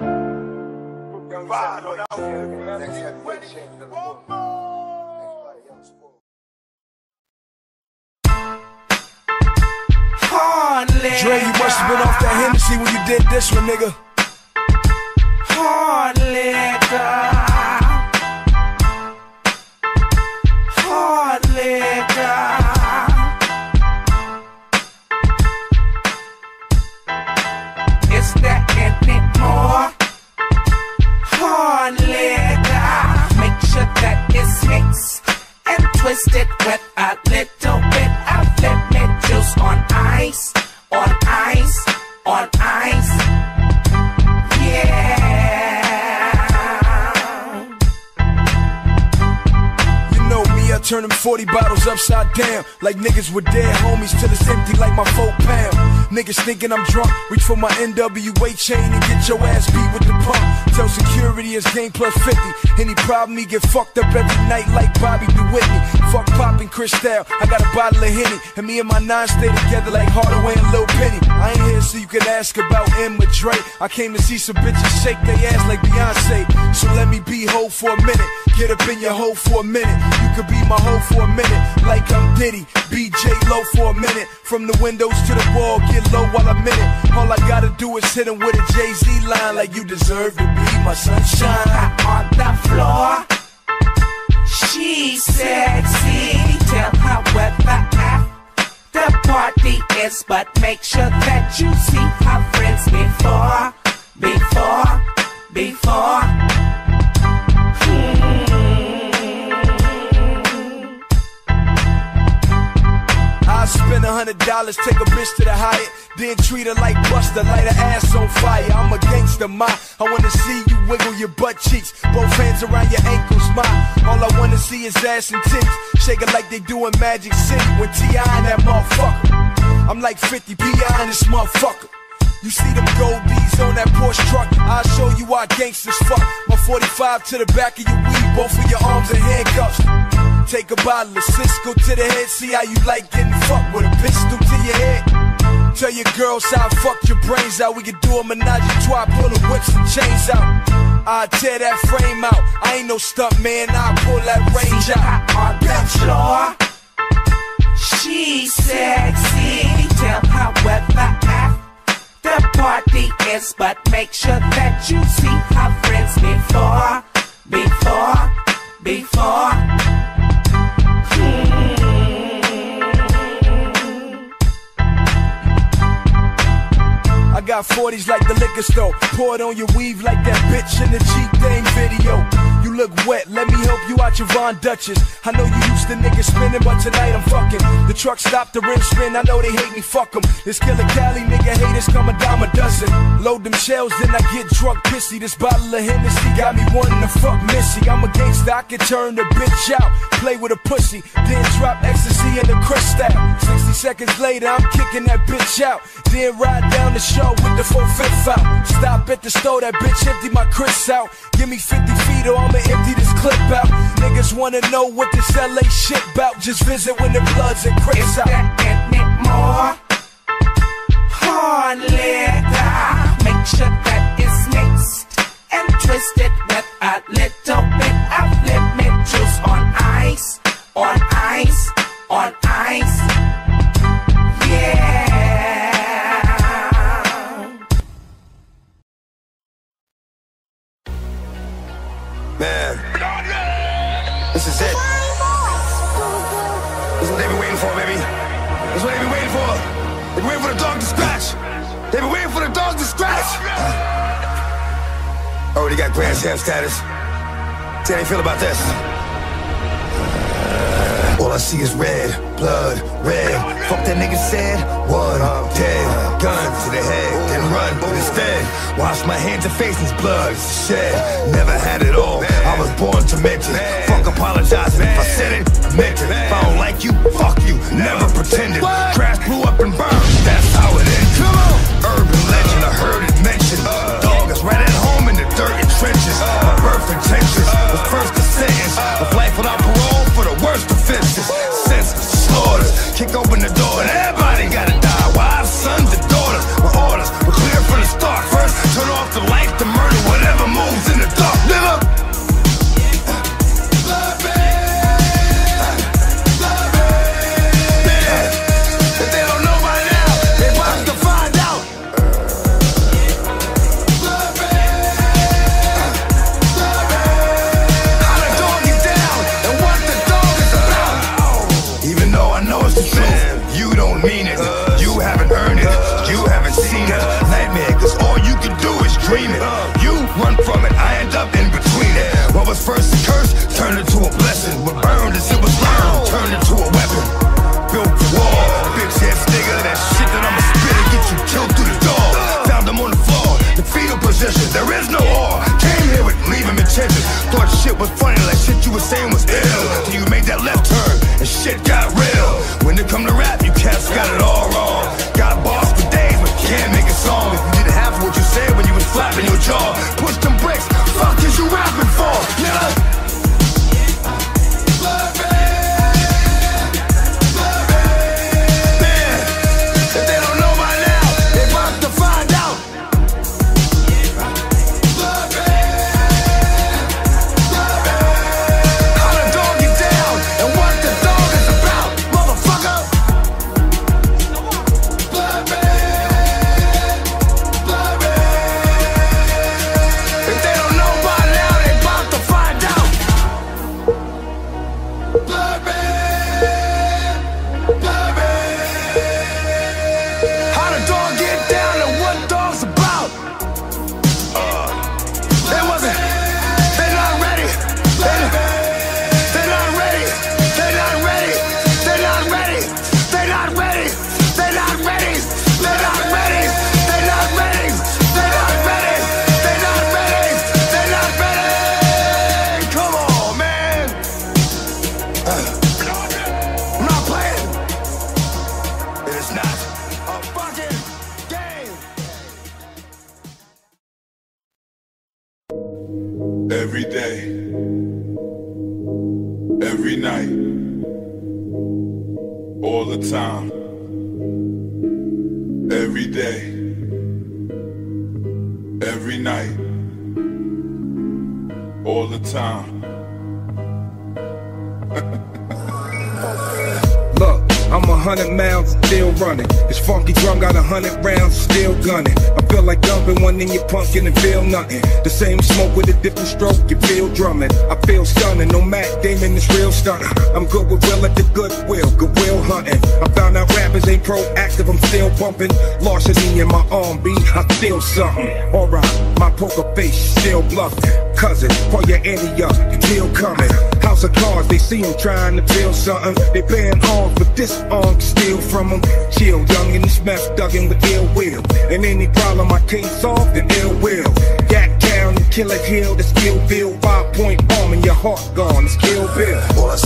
Ride on Hardly. Dre, you must have been off that Hennessy when you did this one, nigga. Hard liquor. Hard liquor. Is there any more? Hard liquor. Make sure that it's mixed and twisted with a little bit of lemon juice on ice, on ice, on ice. Turn them 40 bottles upside down. Like niggas with dead homies till it's empty like my four pound. Niggas thinking I'm drunk, reach for my NWA chain and get your ass beat with the pump. Tell security it's game plus 50. Any problem, he get fucked up every night like Bobby do Whitney. Fuck poppin' Cristal, I got a bottle of Henny. And me and my nine stay together like Hardaway and Lil Penny. I ain't here so you can ask about Emma Dre. I came to see some bitches shake their ass like Beyonce. So let me be hoe for a minute. Get up in your hoe for a minute. You could be my hoe for a minute. Like I'm Diddy. BJ low for a minute. From the windows to the wall, get low while I'm in it. All I gotta do is hit him with a Jay Z line like you deserve to be my sunshine. on the floor. She's sexy. Tell her what the F the party is, but make sure that you see her friends before, before, before. I spend a hundred dollars, take a bitch to the Hyatt, then treat her like Buster, light her ass on fire. I'm a gangster, ma. I wanna see you wiggle your butt cheeks, both hands around your ankles, ma. All I wanna see is ass and tits, shake it like they do in Magic City when Ti and that motherfucker. I'm like 50 pi in this motherfucker. You see them goldies on that Porsche truck? I'll show you why gangsters fuck. My 45 to the back of your weed, both of your arms in handcuffs. Take a bottle of Cisco to the head, see how you like getting fucked with a pistol to your head. Tell your girls how I fucked your brains out. We can do a menage a trois, pull the whips and chains out. I tear that frame out. I ain't no stunt man, I pull that range out. the floor. She's sexy. Tell her what the party is, but make sure that you see her friends before, before, before. I got 40s like the liquor store. Pour it on your weave like that bitch in the Jeep Dame video. You look wet, let me help you out your Von Dutchess. I know you used to niggas spinning, but tonight I'm fucking. The truck stopped, the rim spin, I know they hate me, fuck 'em. This killer Cali nigga haters come a dime a dozen. Load them shells, then I get drunk pissy. This bottle of Hennessy got me wanting to fuck Missy. I'm a gangster, I can turn the bitch out. Play with a pussy, then drop ecstasy in the crystal. 60 seconds later, I'm kicking that bitch out. Then ride down the show with the full fifth out. Stop at the store, that bitch empty my Chris out. Give me 50 feet or I'ma empty this clip out. Niggas wanna know what this LA shit bout. Just visit when the bloods and Crips out. more hard liquor. Make sure that it's mixed and twisted with a little bit of lemon juice on ice, on ice, on ice. Man, this is it. This is what they've been waiting for, baby. This is what they've been waiting for. They've been waiting for the dog to scratch. They've been waiting for the dog to scratch. Already got Grand Slam status. See how you feel about this? All I see is red, blood, red. Fuck that nigga said. One, dead, gun to the head, then run. But instead, wash my hands and face in blood, shed. Never had it all. I was born to mention. Fuck apologizing. If I said it, meant it. If I don't like you, fuck you. Never pretended. Crash blew up and Kick open the door and everybody gotta die. Wives, sons, and daughters. With orders, we're clear from the start. First, turn off the light, was first a curse turned into a blessing. What burned as it was learned turned into a weapon. Built the wall, bitch ass nigga. That shit that I'ma spit and get you killed through the door. Found him on the floor, the fetal position. There is no or. Came here with leaving intention. Thought shit was funny, like shit you were saying was ill. Till you made that left turn and shit got real. When it come to rap, you cats got it all wrong. Yeah. steal something. Alright, my poker face still bluffing. Cousin, for your ante up, you still coming. House of cards, they see him trying to build something. They paying hard, but this arm steal from him. Chill, young and this mess dug in with ill will. And any problem I can't solve, then ill will. Gat down and kill a hill, the ill bill. Five point bomb and your heart gone, it's kill bill. Well,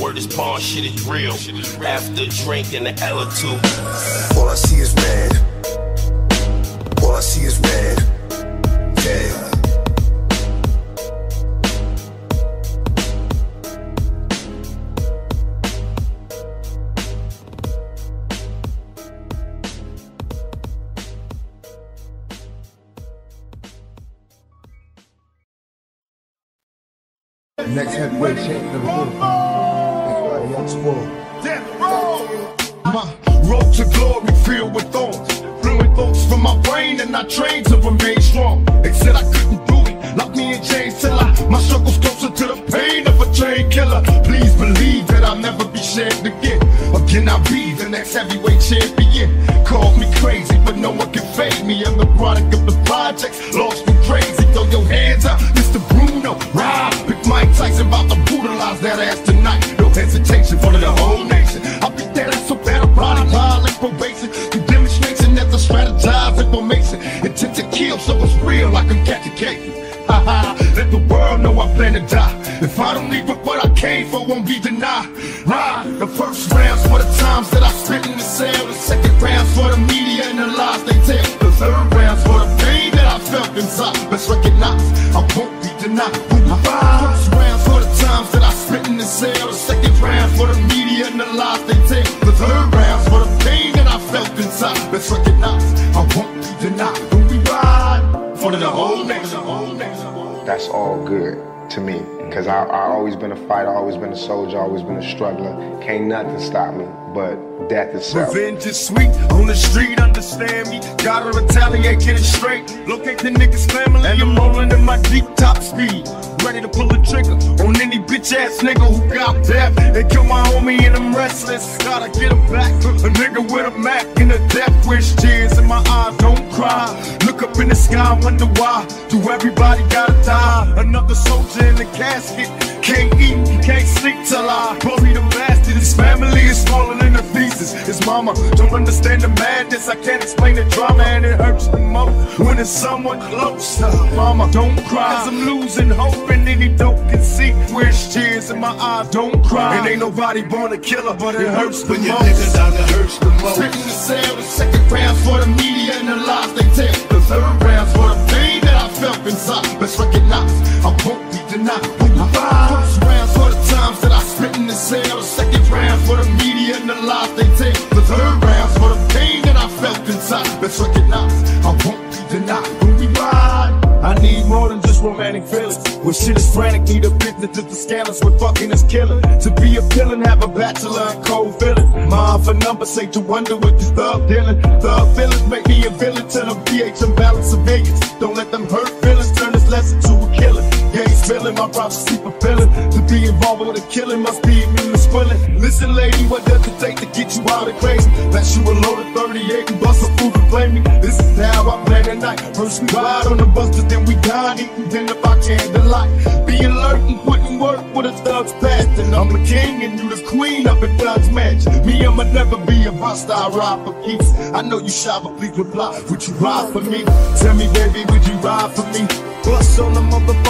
word is bond, shit is real. After drink and the L or two, I'll be the next heavyweight champion. Call me crazy, but no one can fade me. I'm the product of the projects, lost and crazy. Throw your hands up, Mr. Bruno. Rob, Pick Mike Tyson about to brutalize that ass tonight. No hesitation for the whole nation. I'll be ass so bad, I'll body pile like probation. You demonstration that the strategize information. Intent to kill, so it's real, I can catch a case. Ha ha, let the world know I plan to die. If I don't leave with what I came for, won't be denied. Ride the first good to me. Mm-hmm. Cause I, I always been a fighter, always been a soldier, always been a struggler. Can't nothing stop me but death itself. Revenge is sweet on the street, understand me. Gotta retaliate, get it straight. Locate the niggas' family, and I'm rolling in my deep top speed. Ready to pull the trigger on any bitch ass nigga who got death. They kill my homie and I'm restless. Gotta get him back. A nigga with a Mac and a death wish. Tears in my eyes, don't cry. Look up in the sky, wonder why. Do everybody gotta die? Another soldier in the casket. Can't eat, can't sleep till I bury the bastard. His family is falling the pieces. His mama don't understand the madness. I can't explain the drama and it hurts the most when it's someone close. Mama, don't cry. Cause I'm losing hope and any dope can see. Wish tears in my eyes, don't cry. And ain't nobody born a killer, but it hurts the When your most. niggas out, it hurts the most. Spitting the cell, the second round for the media and the lies they tell. The third rounds for the pain that I felt inside. Let's recognize I won't be denied. When you uh-huh. ride. Spit in. The second round for the media and the lies they tell. The third rounds for the pain that I felt inside. Let's recognize I won't be denied. When we ride. I need more than just romantic feelings. When shit is frantic, need a business to the scandalous when fucking is killing. To be a villain, have a bachelor and cold feeling. Mom for numbers, say to wonder what this thug dealing. Thug feelings make me a villain to the PH and balance civilians. Don't let them hurt feelings turn this lesson to a killing. Feeling, my prophecy fulfilling. To be involved with a killing must be immune to spilling. Listen, lady, what does it take to get you out of crazy? That you a loaded 38 and bust a fool to blame me. This is how I plan at night. First we ride on the bus, then we dine, eating dinner by candlelight. Be alert and put in work with a thug's past. And I'm the king and you the queen up in Thug's mansion. Me, I'ma never be a buster, I ride for keeps. I know you shy, but please reply. Would you ride for me? Tell me, baby, would you ride for me? Bust on the motherfuckers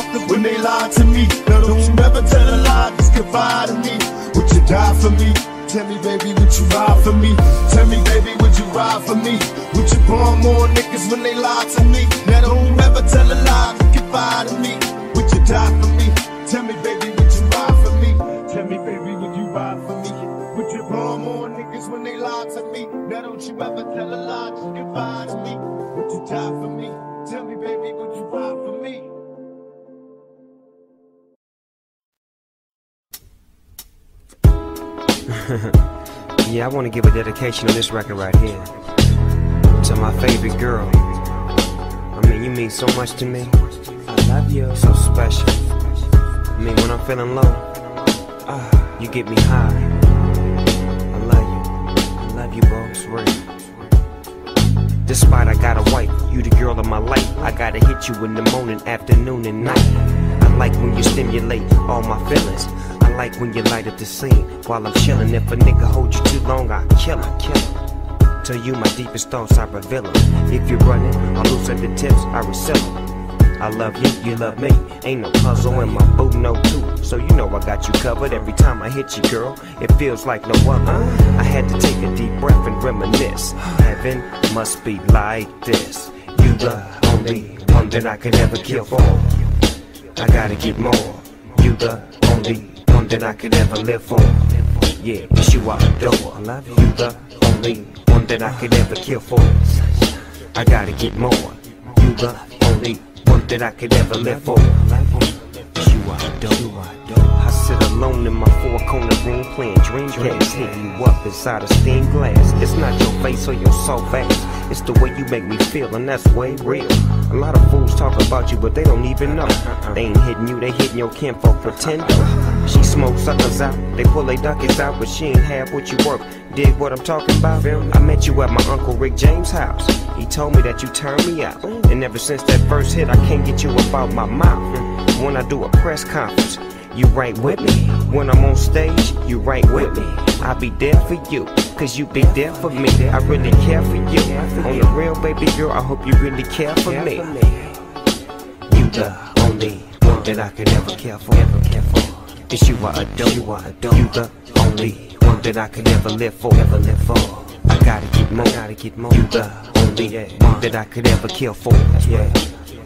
Tell me, baby, would you ride for me? Tell me, baby, would you ride for me? Would you bomb more niggas when they lie to me? Now don't yeah, I want to give a dedication on this record right here to my favorite girl. I mean, you mean so much to me. I love you. So special. I mean, when I'm feeling low, ah, you get me high. I love you. I love you, bro. It's. Despite I got a wife, you the girl of my life. I gotta hit you in the morning, afternoon, and night. I like when you stimulate all my feelings. Like when you light up the scene while I'm chillin'. If a nigga hold you too long, I kill him, kill him. Tell you my deepest thoughts, I reveal 'em. If you're running, I lose at the tips, I reseal 'em. I love you, you love me. Ain't no puzzle in my boot, no two. So you know I got you covered every time I hit you, girl. It feels like no other. I had to take a deep breath and reminisce. Heaven must be like this. You the only one that I could ever kill for. I gotta get more. You the only that I could ever live for. Yeah, cause you are adore. I love you. You the only one that I could ever kill for. I gotta get more. You the only one that I could ever live for. You are adore. I sit alone in my four corner room playing Dreamcast, Hit you up inside a stained glass. It's not your face or your soft ass, it's the way you make me feel, and that's way real. A lot of fools talk about you, but they don't even know. They ain't hitting you, they hitting your kinfolk pretender. She smokes suckers out, they pull they duckies out, but she ain't have what you work. Dig what I'm talking about? I met you at my Uncle Rick James' house. He told me that you turned me out. And ever since that first hit, I can't get you up out my mouth. When I do a press conference, you right with me. When I'm on stage, you right with me. I'll be there for you, cause you be there for me. I really care for you. On the real, baby girl, I hope you really care for me. You the only one that I could ever care for. Ever care for. It's you I adore. You I adore. You the only one that I could ever live for. Ever live for. I gotta get more. Gotta get more. You the only one that I could ever kill for. Yeah.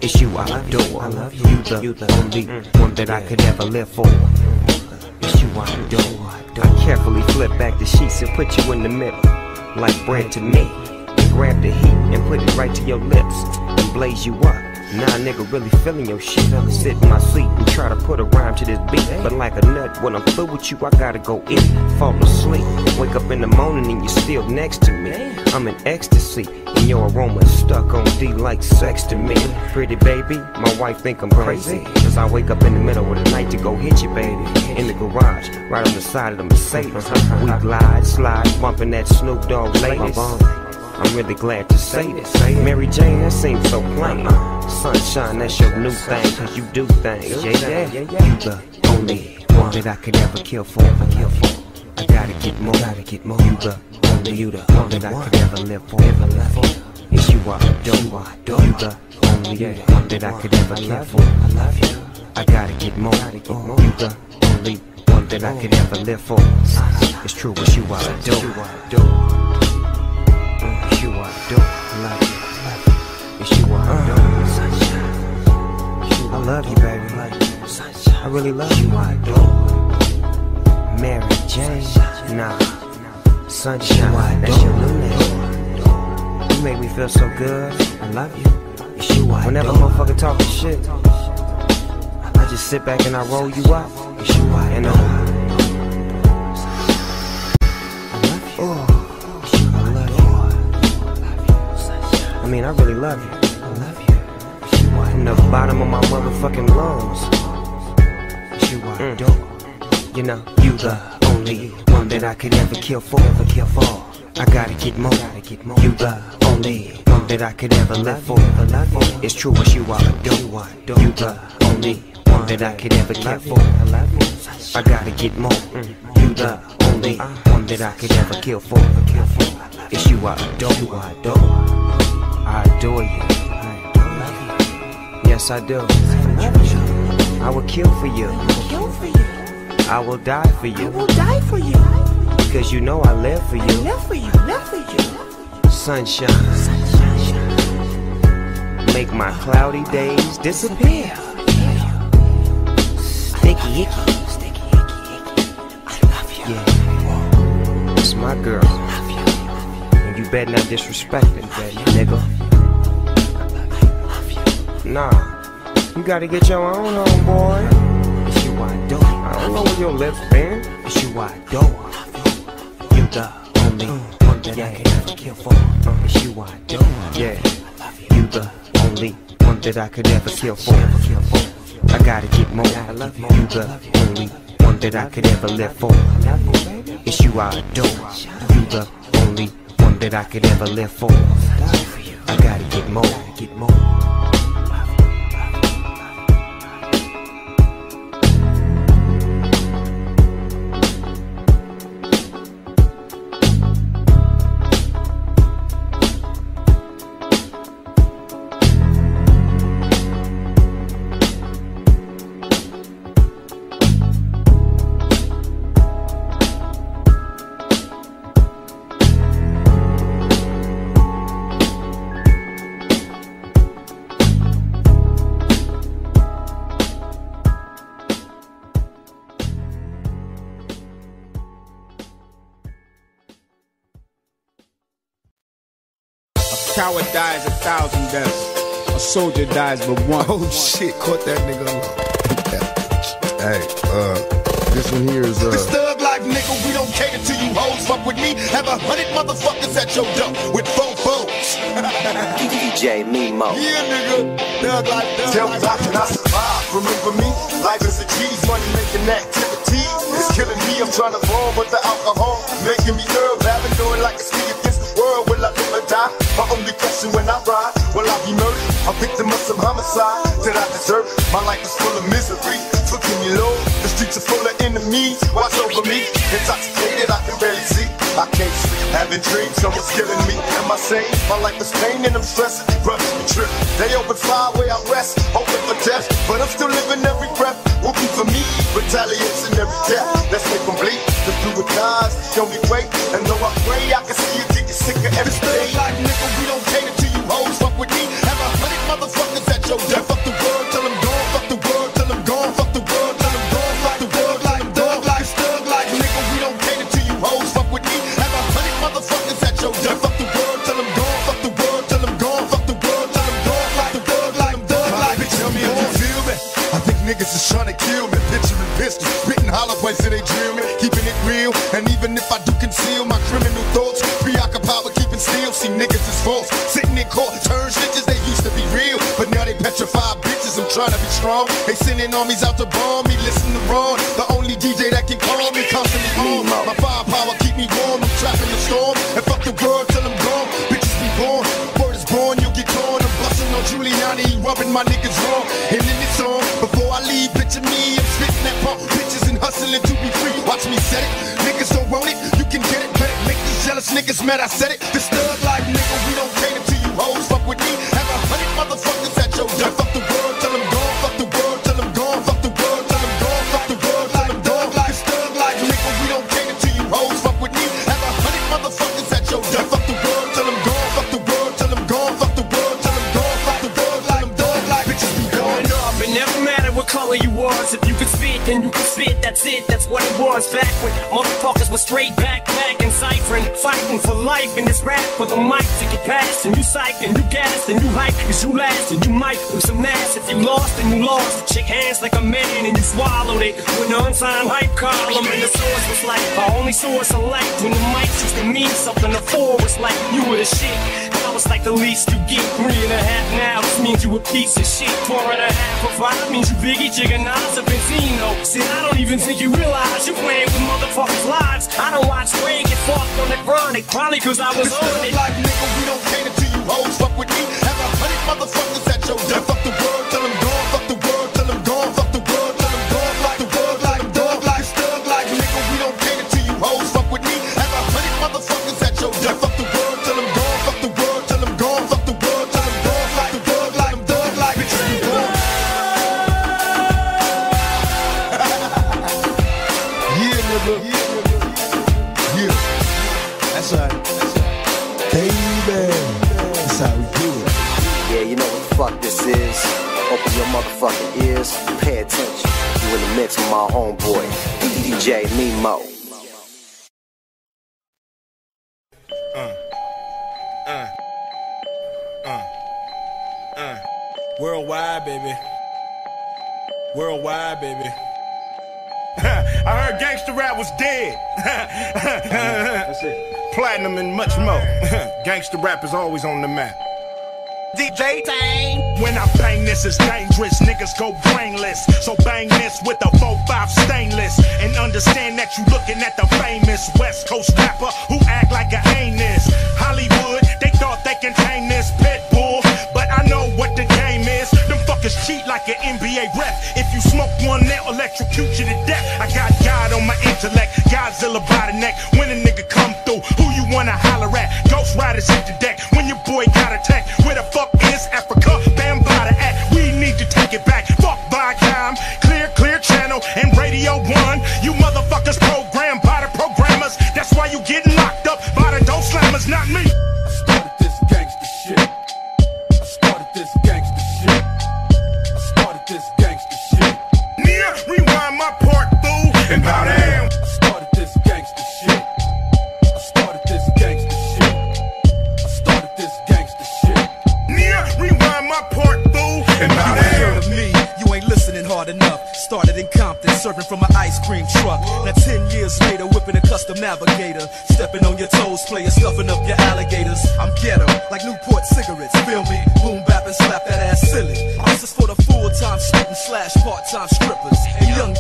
It's you I adore. I love you. You the, you the only one that I could ever live for. It's you I adore. I carefully flip back the sheets and put you in the middle, like bread to me. And grab the heat and put it right to your lips and blaze you up. Now nigga really feeling your shit. Sit in my seat and try to put a rhyme to this beat. But like a nut, when I'm through with you, I gotta go eat. Fall asleep. Wake up in the morning and you're still next to me. I'm in ecstasy. And your aroma stuck on D like sex to me. Pretty baby, my wife think I'm crazy. Cause I wake up in the middle of the night to go hit you, baby. In the garage, right on the side of the Mercedes. We glide, slide, bumping that Snoop Dogg latest. I'm really glad to say this. Mary Jane, that seems so plain. Sunshine, that's your new thing, cause you do things. Yeah, yeah, You the only one that I could ever kill for. Kill for. I gotta get more, gotta get more. You the only, you the one that I could ever live for. Ever live for. It's you I adore, I adore. You the only one that I could ever care for. I love you. I gotta get more, gotta get oh, more. You the only one that I could ever live for. It's true, it's you I adore. I. I love you. It's you I adore. I love you, baby. I really love you. I adore. Mary Jane. Nah. Sunshine. That's your new name. You make me feel so good. I love you. I Whenever motherfucker talking shit, I just sit back and I roll you up. It's you I uh, Oh, mean, I really love you. I love you. I From the bottom of my motherfucking lungs. It's you I adore. You know, you the only one that I could ever kill for, ever kill for. I gotta get more, gotta get more. You the only one that I could ever live for, ever live for. It's true, it's you I adore. You the only one that I could ever care for. I gotta get more. You the only one that I could ever kill for, ever kill for. It's you I adore. You I adore. I adore you. Yes, I do. I will kill for you. Kill for you. I will die for you. I will die for you. Because you know I live for you. Live for you. Live for you. Sunshine. Make my cloudy days disappear. Sticky icky. Yeah. It's my girl. Better not disrespect it, nigga. Nah. You gotta get your own home, boy. It's you I adore. I don't know where your lips been. It's you I adore. You the only one that I can ever kill for. Uh, it's you I adore. Yeah. You the only one that I could ever kill for. I gotta get more. I love you. You the only one that I could ever live for. It's you I adore. You the that I could ever live for. I gotta get more. Get more. Coward dies a thousand deaths. A soldier dies but one. Oh shit, caught that nigga alone. hey, uh, this one here is uh. like nigga, we don't cater to you hoes. Fuck with me, have a hundred motherfuckers at your door with four foes. [laughs] DJ Mimo. Yeah, nigga. Thug like thug Tell me how can I survive? Remember me? Life is a cheese, money making activity. It's killing me. I'm trying to roll, but the alcohol making me nerve. Having doing like a ski against the world. Will I live or die? My only question when I ride, will I be murdered? A victim of some homicide. Did I deserve it? My life is full of misery. Me. The streets are full of enemies. Watch over me. Intoxicated, I can barely see. I can't sleep. Having dreams, someone's killing me. Am I sane? My life is pain and I'm stressing. Rush me trip. They open fire where I rest. Hoping for death. But I'm still living every breath. Will be for me. Retaliation every death. Let's make them bleed. The blue with cars. show me way. And though I pray, I can see you getting sicker every day. Like nigga, we don't cater to you hoes. Fuck with me. Have a hundred motherfuckers at your death. Niggas is trying to kill me. Picturing pistols, spitting hollow points in they dreaming, keeping it real. And even if I do conceal my criminal thoughts, preoccupied with keeping still. See niggas is false, sitting in court, turn snitches. They used to be real, but now they petrified bitches. I'm trying to be strong. They sending armies out to bomb me. Listen to Ron, the only DJ that can call me constantly on. My firepower keep me warm. I'm trapped in the storm, and fuck the world till I'm gone. Bitches be born, word is born, you'll get torn. I'm busting on Giuliani, rubbing my niggas wrong. And niggas mad. I said it. This thug like nigga, we don't cater to you hoes. Fuck with me, have a hundred motherfuckers at your door. Fuck the world till I'm gone. Fuck the world till I'm gone. Fuck the world till I'm gone. Fuck the world till I'm gone. Like this thug like nigga, we don't cater to you hoes. Fuck with me, have a hundred motherfuckers at your door. Fuck the world till I'm gone. Fuck the world till I'm gone. Fuck the world till I'm gone. Fuck the world till I'm gone. Like bitches be gone. Up, it never mattered what color you was. If you could spit, then you could spit. That's it, that's what it was. Back when motherfuckers were straight ciphering, fighting for life in this rap for the mic to get past. And you psych and you gas and you hype, cause you last and you might lose some ass. If you lost, and you lost. Shake hands like a man and you swallowed it. When the unsigned hype column and the source was like, our only source of light. When the mic used to mean something, the four was like, you were the shit. Now it's like the least you get. Three and a half now, this means you a piece of shit. Four and a half of five means you Biggie, Nas, or Benzino. See, I don't even think you realize you're playing with motherfuckers' lives. I don't watch Wayne get fucked on the chronic, probably cause I was on it. like nigga, we don't cater to you hoes. Fuck with me, have a hundred motherfuckers at your door. Fuck the your motherfucking ears, pay attention. You in the mix with my homeboy, DJ Mimo. Uh, uh, uh, uh. Worldwide, baby. Worldwide, baby. [laughs] I heard gangster rap was dead. That's it. [laughs] Platinum and much more. [laughs] gangster rap is always on the map. DJ Tang. When I bang this, is dangerous. Niggas go brainless. So bang this with a 4-5 stainless. And understand that you looking at the famous West Coast rapper who act like a anus. Hollywood, they thought they can tame this pit bull. But I know what the game is. Them fuckers cheat like an NBA rep. If you smoke one, they'll electrocute you to death. I got God on my intellect. Godzilla by the neck. When a nigga come through, who you wanna holler at? Ghost Riders hit the deck. When your boy got attacked, where the fuck is Africa? Bam by the act. We need to take it back. Fuck by time, clear, clear channel, and Radio One. You motherfuckers programmed by the programmers. That's why you getting locked up by the dope slammers, not me. I. Started this gangster shit. I started this gangster shit. I started this gangster shit. Nia, rewind my part, fool. And pow down. Heard of me, you ain't listening hard enough. Started in Compton, serving from an ice cream truck. Now ten years later, whipping a custom navigator. Stepping on your toes, player, stuffing up your alligators. I'm ghetto, like Newport cigarettes, feel me? Boom bap and slap that ass silly. This is for the full-time student slash part-time strippers. And young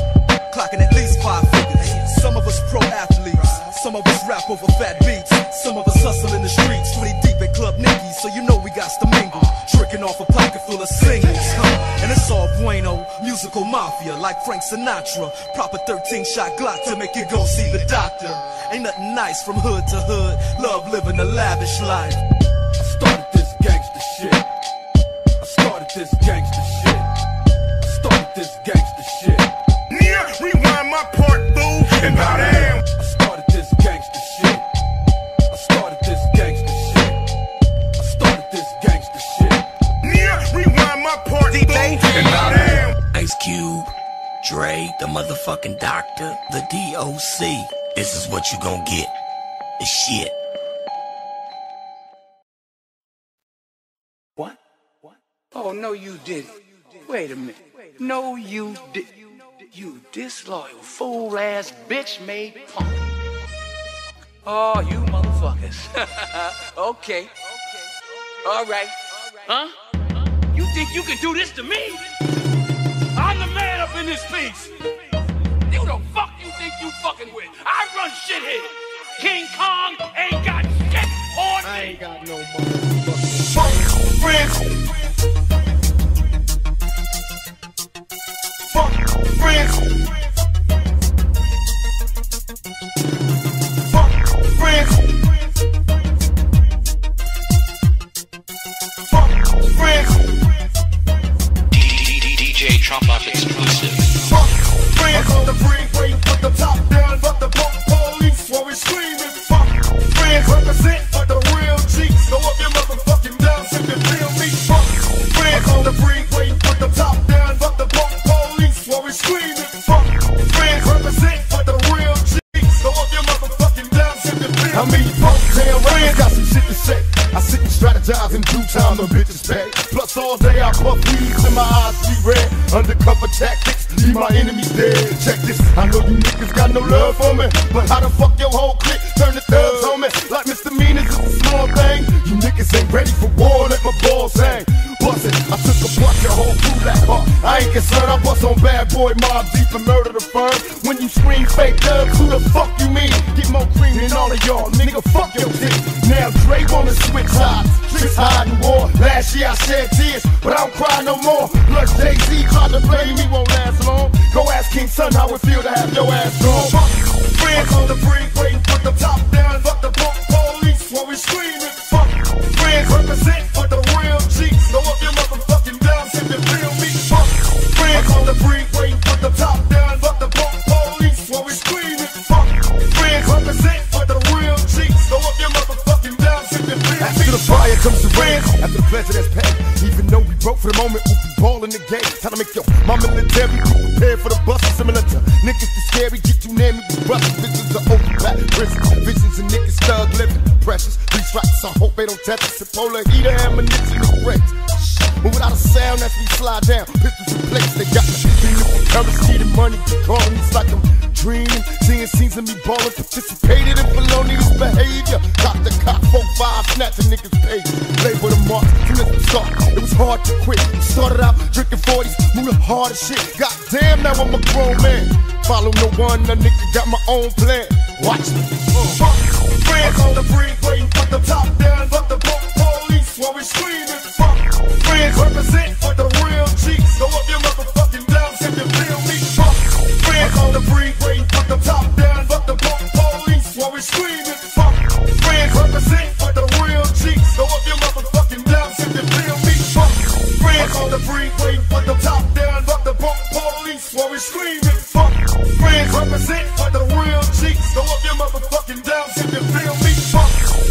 clocking at least five figures. Some of us pro athletes, some of us rap over fat beats, some of us hustle in the streets, 20 deep at Club Nicky, so you know we got to mingle. Tricking off a pocket full of singles, huh? And it's all bueno, musical mafia like Frank Sinatra. Proper 13 shot Glock to make you go see the doctor. Ain't nothing nice from hood to hood, love living a lavish life. Motherfucking doctor, the DOC. This is what you gon' get. The shit. What? What? Oh, no, you didn't. Wait a minute. No, you did. You disloyal, fool ass, bitch made punk. Oh, you motherfuckers. [laughs] okay. All right. Huh? You think you can do this to me? I'm the man up in this piece. Who the fuck you think you fucking with? I run shit here. King Kong ain't got shit on me. I ain't got no motherfucking friends. Fuck friends. Fuck friends. Exclusive. Friends the the top down, the police while we screaming. Represent for the real I mean, town friends got some shit to say. I sit and strategize in due time, the bitches pay. Plus all day I puff weeds and my eyes be red. Undercover tactics, leave my enemies dead. Check this, I know you niggas got no love for me, but how the fuck your whole clique turn the thugs on me? Like misdemeanors is a small thing. You niggas ain't ready for war, let my balls hang. Bust it, I took a bunch of whole crew that hard. Uh, I ain't concerned, I bust on bad boy Mobb Deep and murder the firm. When you scream fake thugs, who the fuck you mean? Get more cream than all of y'all, nigga. Fuck your dick. Now Dre wanna switch sides, tricks hiding war. Last year I shed tears, but I don't cry no more. Plus Jay Z tried to play me, won't last long. Go ask King Son how it feel to have your ass gone. Fuck Friends on the freeway, put the top down, fuck the pump police while we screaming. Fuck friends, represent the top down, fuck the pump police while we screaming. Fuck friends, represent for the real G's. Go up your motherfucking down, if you feel me. After the fire comes the after the pleasure that's. Even though broke for the moment, we'll be balling the game. Time to make your my military be prepared for the bust. Similar to niggas too scary, get too near me, we rust. Visions are open prisons, visions of niggas thug living. Precious, these raps, I hope they don't touch us. Polar heater, ammunition, and brakes. But without a sound, as we slide down, pistols in place, they got me. Currency, the money, calling me like I'm dreaming. Seeing scenes of me balling, participated in felonious behavior. Cop the cop, four, five, snatching niggas' pay. Label the mark, from the start, it was hard to quit. Started out drinking 40s, moving hard as shit. Goddamn, now I'm a grown man. Follow no one, a nigga got my own plan. Watch me. Fuck friends on the freeway, put the top down, fuck the police while we screaming. Fuck friends, represent for the real G's. Go up your motherfucking down, if you feel me. Fuck friends on the freeway, put the top down, fuck the police while we screaming. Friends on the freeway, put the top down, fuck the pump police while we screaming. Fuck friends, represent for the real G's. Go up your motherfucking down, if you feel me. Fuck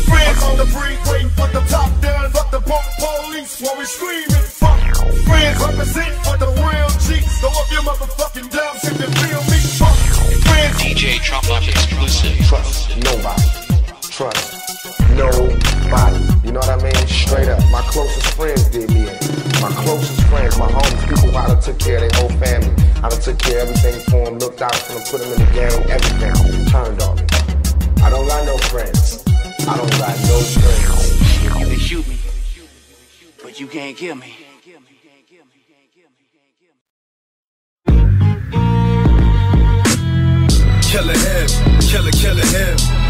friends on the freeway, put the top down, fuck the pump police while we screaming. Fuck friends, represent for the real G's. Go up your motherfucking down, if you feel me. Fuck friends. DJ Trump Up exclusive. Trust nobody. Trust nobody. You know what I mean? Straight up. My closest friends did me in. My closest friends, my homies, people I done took care of their whole family. I done took care of everything for them, looked out for them, put them in the game, everything turned on me. I don't got no friends. I don't got no friends. You can shoot me, but you can't kill me. Killer him, killer, killer him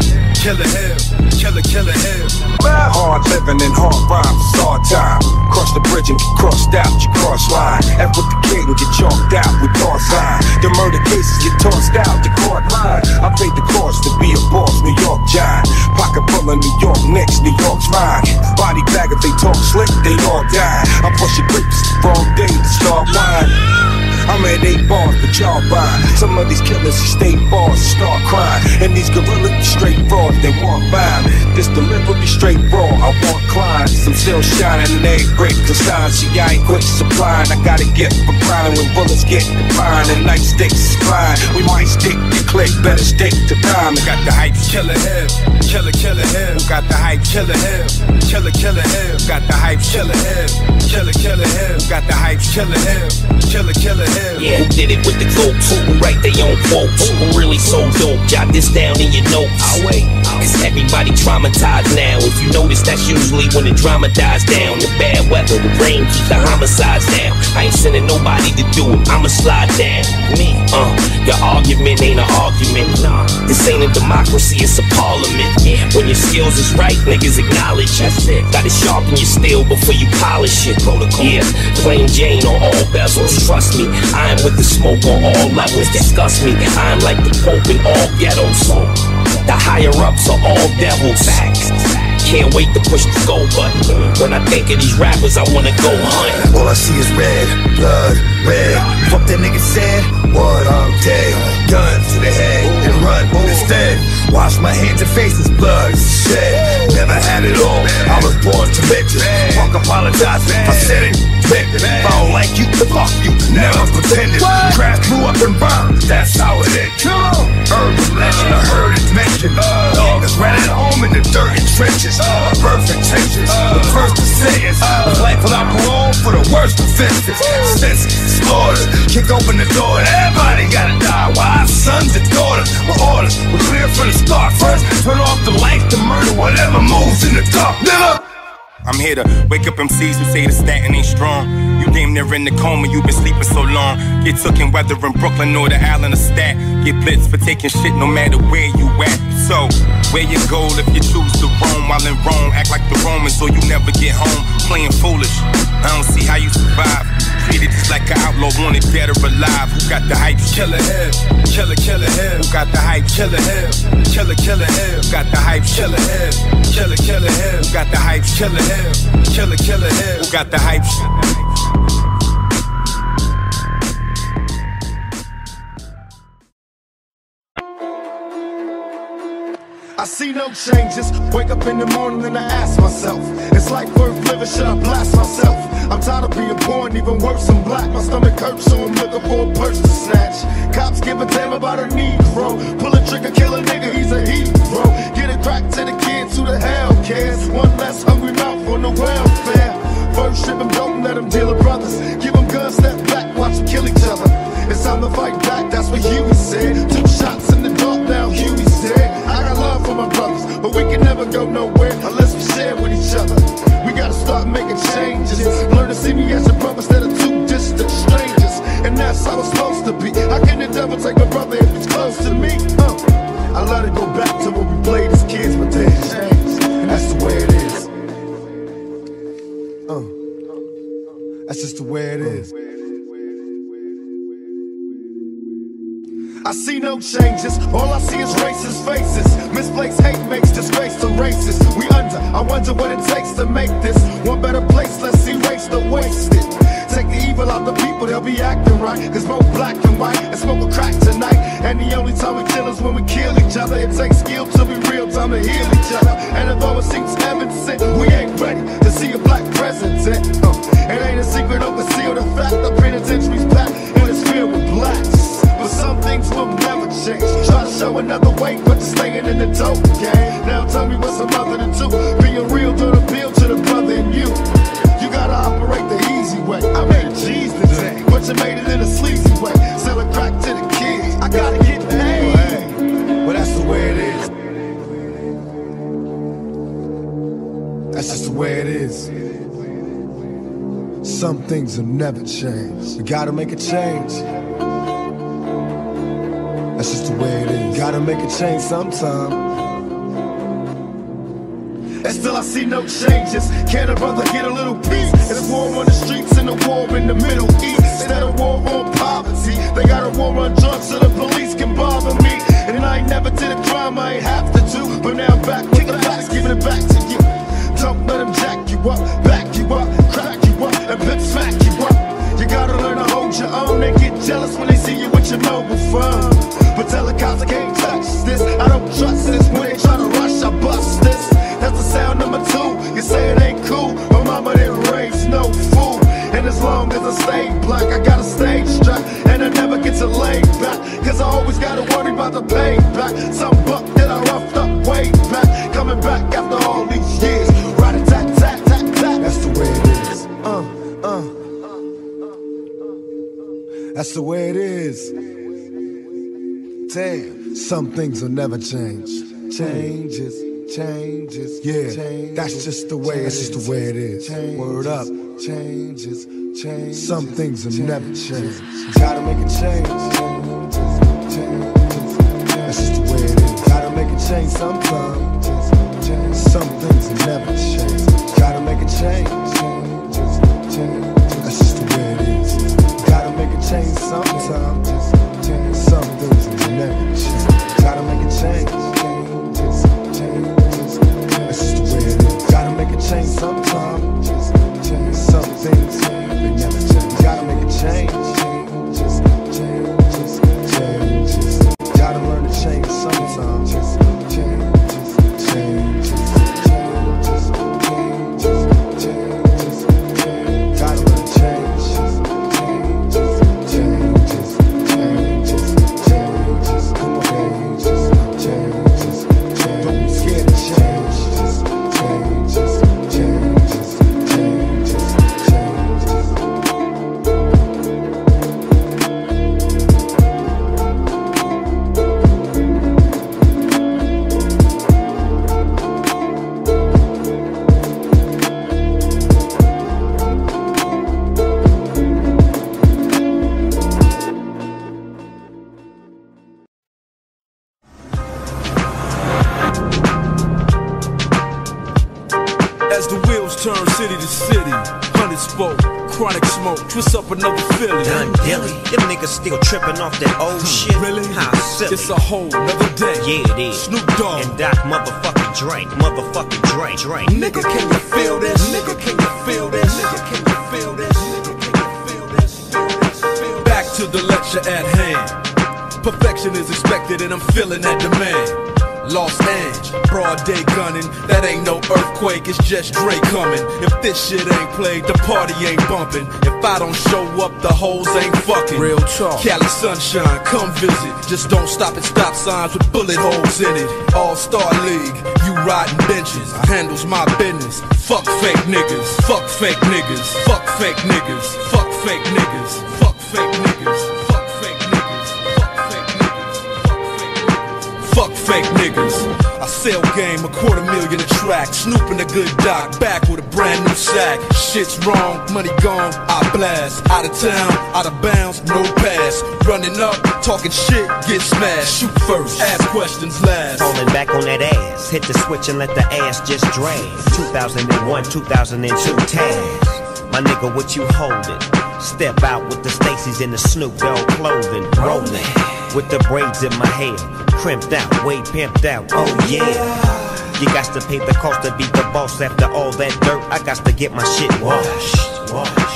killer him, killer, killer him. Hard living and hard rhymes, it's all time. Cross the bridge and get crossed out, you cross line. F with the king, get chalked out with cross sign. The murder cases get tossed out, the court line. I paid the cost to be a boss, New York giant. Pocket full of New York next, New York's mine. Body bag if they talk slick, they all die. I push your grapes, wrong day to start wine. I'm at eight bars, but y'all buy. Some of these killers, you stay bars, start crying. And these gorillas, be straight frauds, they walk by. This delivery straight raw, I want clients. I'm still shining, and they break the sign. See, I ain't quit supplying. I gotta get for grinding when bullets get defined and nightsticks is flying. We might stick to click, better stick to time. Got the hype, killer him, killer, killer him. Got the hype, killer him, killer, killer him. Got the hype, killer him, killer, killer him. Got the hype, killer him, killer, killer. Yeah, who did it with the goat? Who write their own quotes? Who really so dope? Jot this down in your notes. Wait. Cause everybody traumatized now. If you notice, that's usually when the drama dies down. The bad weather, the rain keep the homicides down. I ain't sending nobody to do it. I'ma slide down. Me, uh, your argument ain't an argument. Nah, this ain't a democracy, it's a parliament. Yeah, when your skills is right, niggas acknowledge. That's it. Gotta sharpen your steel before you polish it. Protocol. Yeah, plain Jane on all bezels. Trust me, I am with the smoke on all levels. Disgust me, I am like the Pope in all ghettos. The higher ups are all devils. Can't wait to push the go button. When I think of these rappers, I wanna go hunt. All I see is red, blood, red. Fuck that nigga said, what? I'm dead. Gun to the head and run instead. Wash my hands and faces, blood shed. Never had it all. I was born to bitches. Fuck apologize if I said it. If I don't like you, fuck you. Never pretended. Crash blew up and burned. That's how it is. Urban legend, I heard it mentioned. Dog is ran at home in the dirty trenches. Perfect tensions. The first to say is life without parole for the worst offenses. Senses, slaughters. Kick open the door everybody gotta die. Why sons and daughters with orders? We're clear from the start. First, turn off the lights to murder whatever moves in the dark. Nigga! I'm here to wake up MCs who say the Staten ain't strong. You damn near in the coma, you been sleeping so long. Get took in weather in Brooklyn or the island of Stat. Get blitzed for taking shit no matter where you at. So, where you go if you choose to roam while in Rome? Act like the Romans or you never get home. Playing foolish. I don't see how you survive. Treated just like an outlaw, wanted dead or alive. Who got the hype? Killer him, killer, killer him. Who got the hype? Killer him, killer, killer him. Got the hype? Killer him, killer, killer. Who got the hype? Killer him, killer, killer him. Who got the hype? I see no changes. Wake up in the morning and I ask myself, it's like worth living, should I blast myself? I'm tired of being poor and even worse, I'm black. My stomach hurts, so I'm looking for a purse to snatch. Cops give a damn about a Negro. Pull a trigger, kill a nigga, he's a hero. Get it crack to the kids, who the hell cares? One less hungry mouth on the welfare. First ship them, don't let them deal with brothers. Give them guns, step back, watch them kill each other. It's time to fight back, that's what Huey said. Two shots in the dark, now Huey's for my brothers, but we can never go nowhere unless we share with each other. We gotta start making changes. Learn to see me as a brother instead of two distant strangers. And that's how it's supposed to be. How can the devil take my brother if he's close to me? Uh, I let it go back to when we played as kids, but they changed. That's the way it is. Uh, that's just the way it is. I see no changes, all I see is racist faces. Misplaced hate makes disgrace to races. We under, I wonder what it takes to make this one better place. Let's erase the wasted. Take the evil out the people, they'll be acting right. Cause both black and white and smoke a crack tonight. And the only time we kill is when we kill each other. It takes skill to be real, time to heal each other. And although it seems evident, we ain't ready to see a black president. Uh, it ain't a secret or concealed the fact the penitentiary's packed and it's filled with blacks. Some things will never change. Try to show another way, but you're staying in the dope game. Now tell me what's a mother to do. Being real, don't appeal to the brother in you. You gotta operate the easy way. I made G's today, but you made it in a sleazy way. Selling crack to the kids. I gotta get paid. But that's the way it is. That's just the way it is. Some things will never change. We gotta make a change. That's just the way it is. Gotta make a change sometime. And still I see no changes. Can a brother get a little peace? It's war on the streets and a war in the Middle East. Instead of war on poverty, they got a war on drugs so the police can bother me. And I ain't never did a crime I ain't have to do. But now I'm back with the facts, giving it back to you. Don't let them jack you up, back you up, crack you up, and pimp smack you up. You gotta learn to hold your own. They get jealous when they see you with your mobile phone. But tell the cops I can't touch this. I don't trust this. When they try to rush, I bust this. That's the sound number two. You say it ain't cool. My mama didn't raise no fool. And as long as I stay black, I got a stage strap. And I never get to lay back. Cause I always gotta worry about the payback. Some buck that I roughed up way back. Coming back after all these years. Right a tat tat tat tat. That's the way it is. Uh, uh. That's the way it is. Damn, some things will never change. Changes, changes, yeah. That's just the way. That's just the way it is. Word up. Changes, changes. Some things will never change. Gotta make a change. That's just the way it is. Gotta make a change sometime. Some things will never change. Gotta make a change. That's just the way it is. Gotta make a change sometime. Gotta make a change. Gotta make a change sometime. Gotta make a change. Still tripping off that old hmm. shit. Really? How silly. It's a whole nother day. Yeah, it is. Snoop Dogg. And Doc motherfucking drink. Motherfucking drink. Drink. Nigga, can you feel this? Nigga, can you feel this? Nigga, can you feel this? Nigga, can you feel this? Feel this? Feel this? Back to the lecture at hand. Perfection is expected, and I'm feeling that demand. Lost Ange, broad day gunning. That ain't no earthquake, it's just Dre coming. If this shit ain't played, the party ain't bumping. If I don't show up, the hoes ain't fucking. Real talk. Cali sunshine, come visit. Just don't stop at stop signs with bullet holes in it. All Star League, you riding benches. I handles my business. Fuck fake niggas. Fuck fake niggas. Fuck fake niggas. Fuck fake niggas. Fuck fake niggas. Fake niggas. I sell game, a quarter million a track. Snoop in a good doc, back with a brand new sack. Shit's wrong, money gone, I blast. Out of town, out of bounds, no pass. Running up, talking shit, get smashed. Shoot first, ask questions last. Falling back on that ass. Hit the switch and let the ass just drag. 2001, 2002 tags. My nigga, what you holding? Step out with the Stacy's in the Snoop Dogg clothing. Rolling with the braids in my hair. Crimped out, way pimped out. Oh yeah. You got to pay the cost to be the boss after all that dirt. I got to get my shit washed. Washed.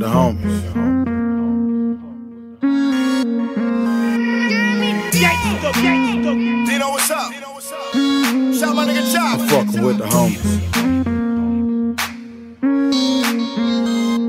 With the homies. Dino, what's up? Shout my nigga Chop. I'm fucking with the homies.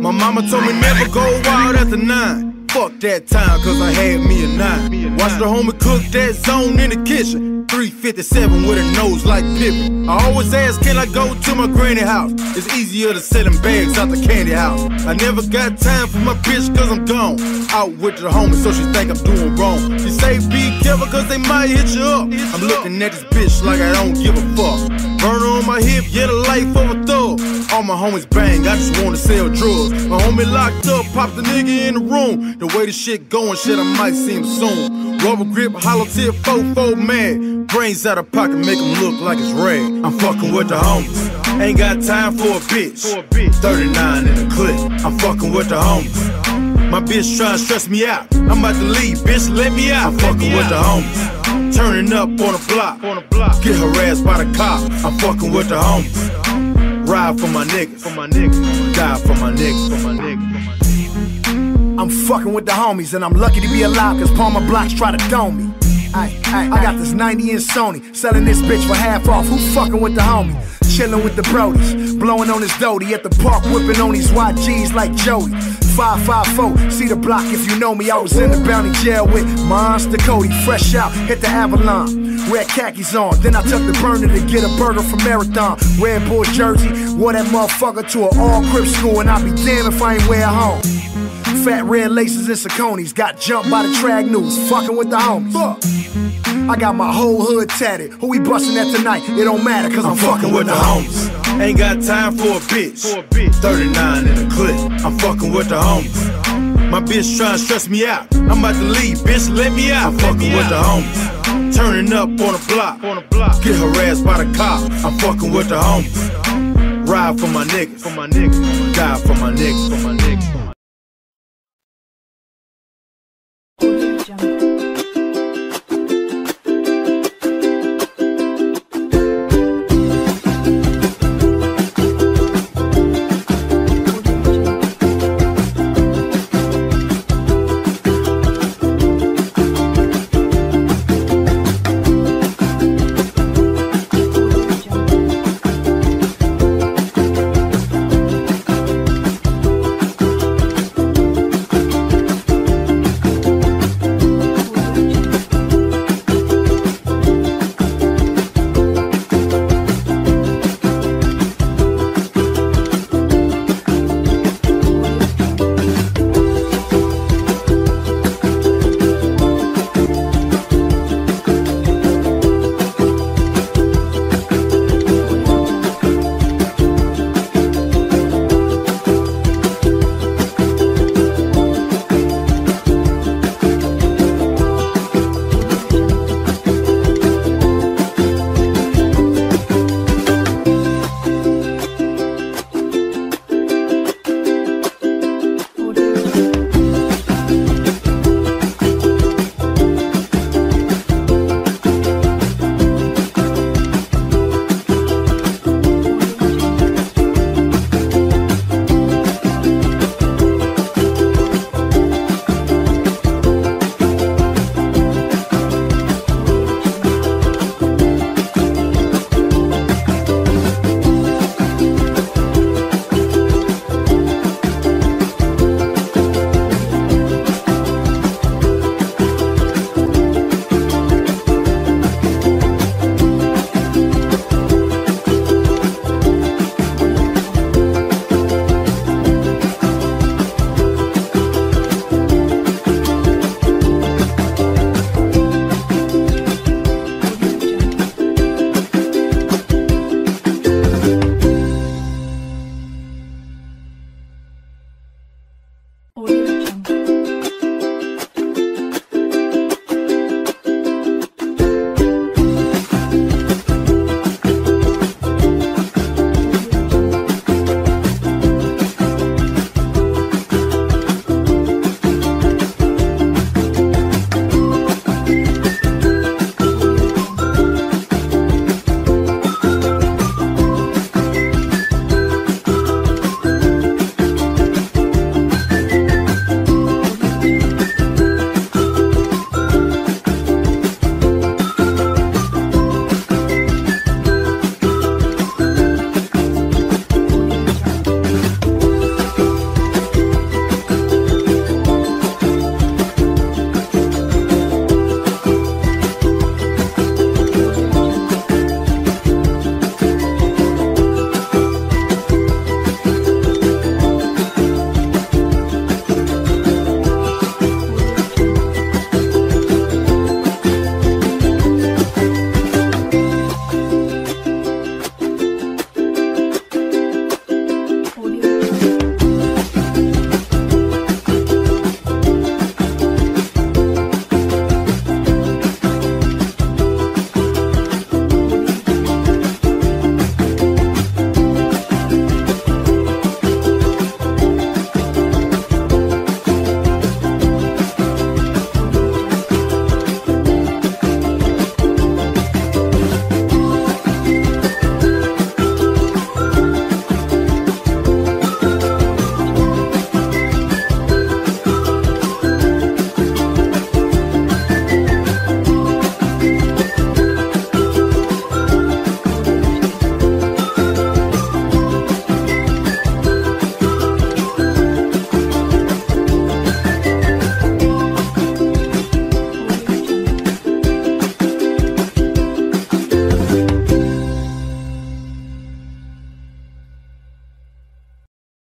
My mama told me never go wild after nine. fuck that time, cause I had me a nine. Watch the homie cook that zone in the kitchen. 357 with a nose like Pippen. I always ask, can I go to my granny house? It's easier to sell them bags out the candy house. I never got time for my bitch, cause I'm gone. Out with the homies, so she think I'm doing wrong. She say, be careful, cause they might hit you up. I'm looking at this bitch like I don't give a fuck. Burner on my hip, yeah, the life of. All my homies bang, I just wanna sell drugs. My homie locked up, pop the nigga in the room. The way the shit going, shit, I might see him soon. Rubber grip, hollow tip, 4-4 mad. Brains out of pocket, make him look like it's red. I'm fucking with the homies. Ain't got time for a bitch. 39 in the clip. I'm fucking with the homies. My bitch try to stress me out. I'm about to leave, bitch, let me out. I'm fucking with the homies. Turning up on the block. Get harassed by the cop. I'm fucking with the homies. Ride for my niggas. For my niggas. Die for my niggas. For my niggas. I'm fucking with the homies, and I'm lucky to be alive, cause Palmer Blocks try to dome me. I got this 90 inch Sony, selling this bitch for half off. Who fucking with the homie? Chillin' with the Brodies, blowing on his Doty at the park, whipping on these YGs like Jody. 554, see the block if you know me. I was in the bounty jail with Monster Kody, fresh out, hit the Avalon. Red khakis on, then I took the burner to get a burger from Marathon. Red Bull jersey, wore that motherfucker to an all crip school, and I'll be damned if I ain't wear home. Fat red laces and Saucony's, got jumped by the track news, fucking with the homies. I got my whole hood tatted. Who we bustin' at tonight? It don't matter, cause I'm, I'm fucking with the homies. Ain't got time for a bitch. 39 in the clip. I'm fucking with the homies. My bitch tryna stress me out. I'm about to leave, bitch, let me out. I'm fucking with the homies. Turning up on the block. Get harassed by the cop. I'm fucking with the homies. Ride for my niggas. For my niggas. Die for my niggas. For my niggas.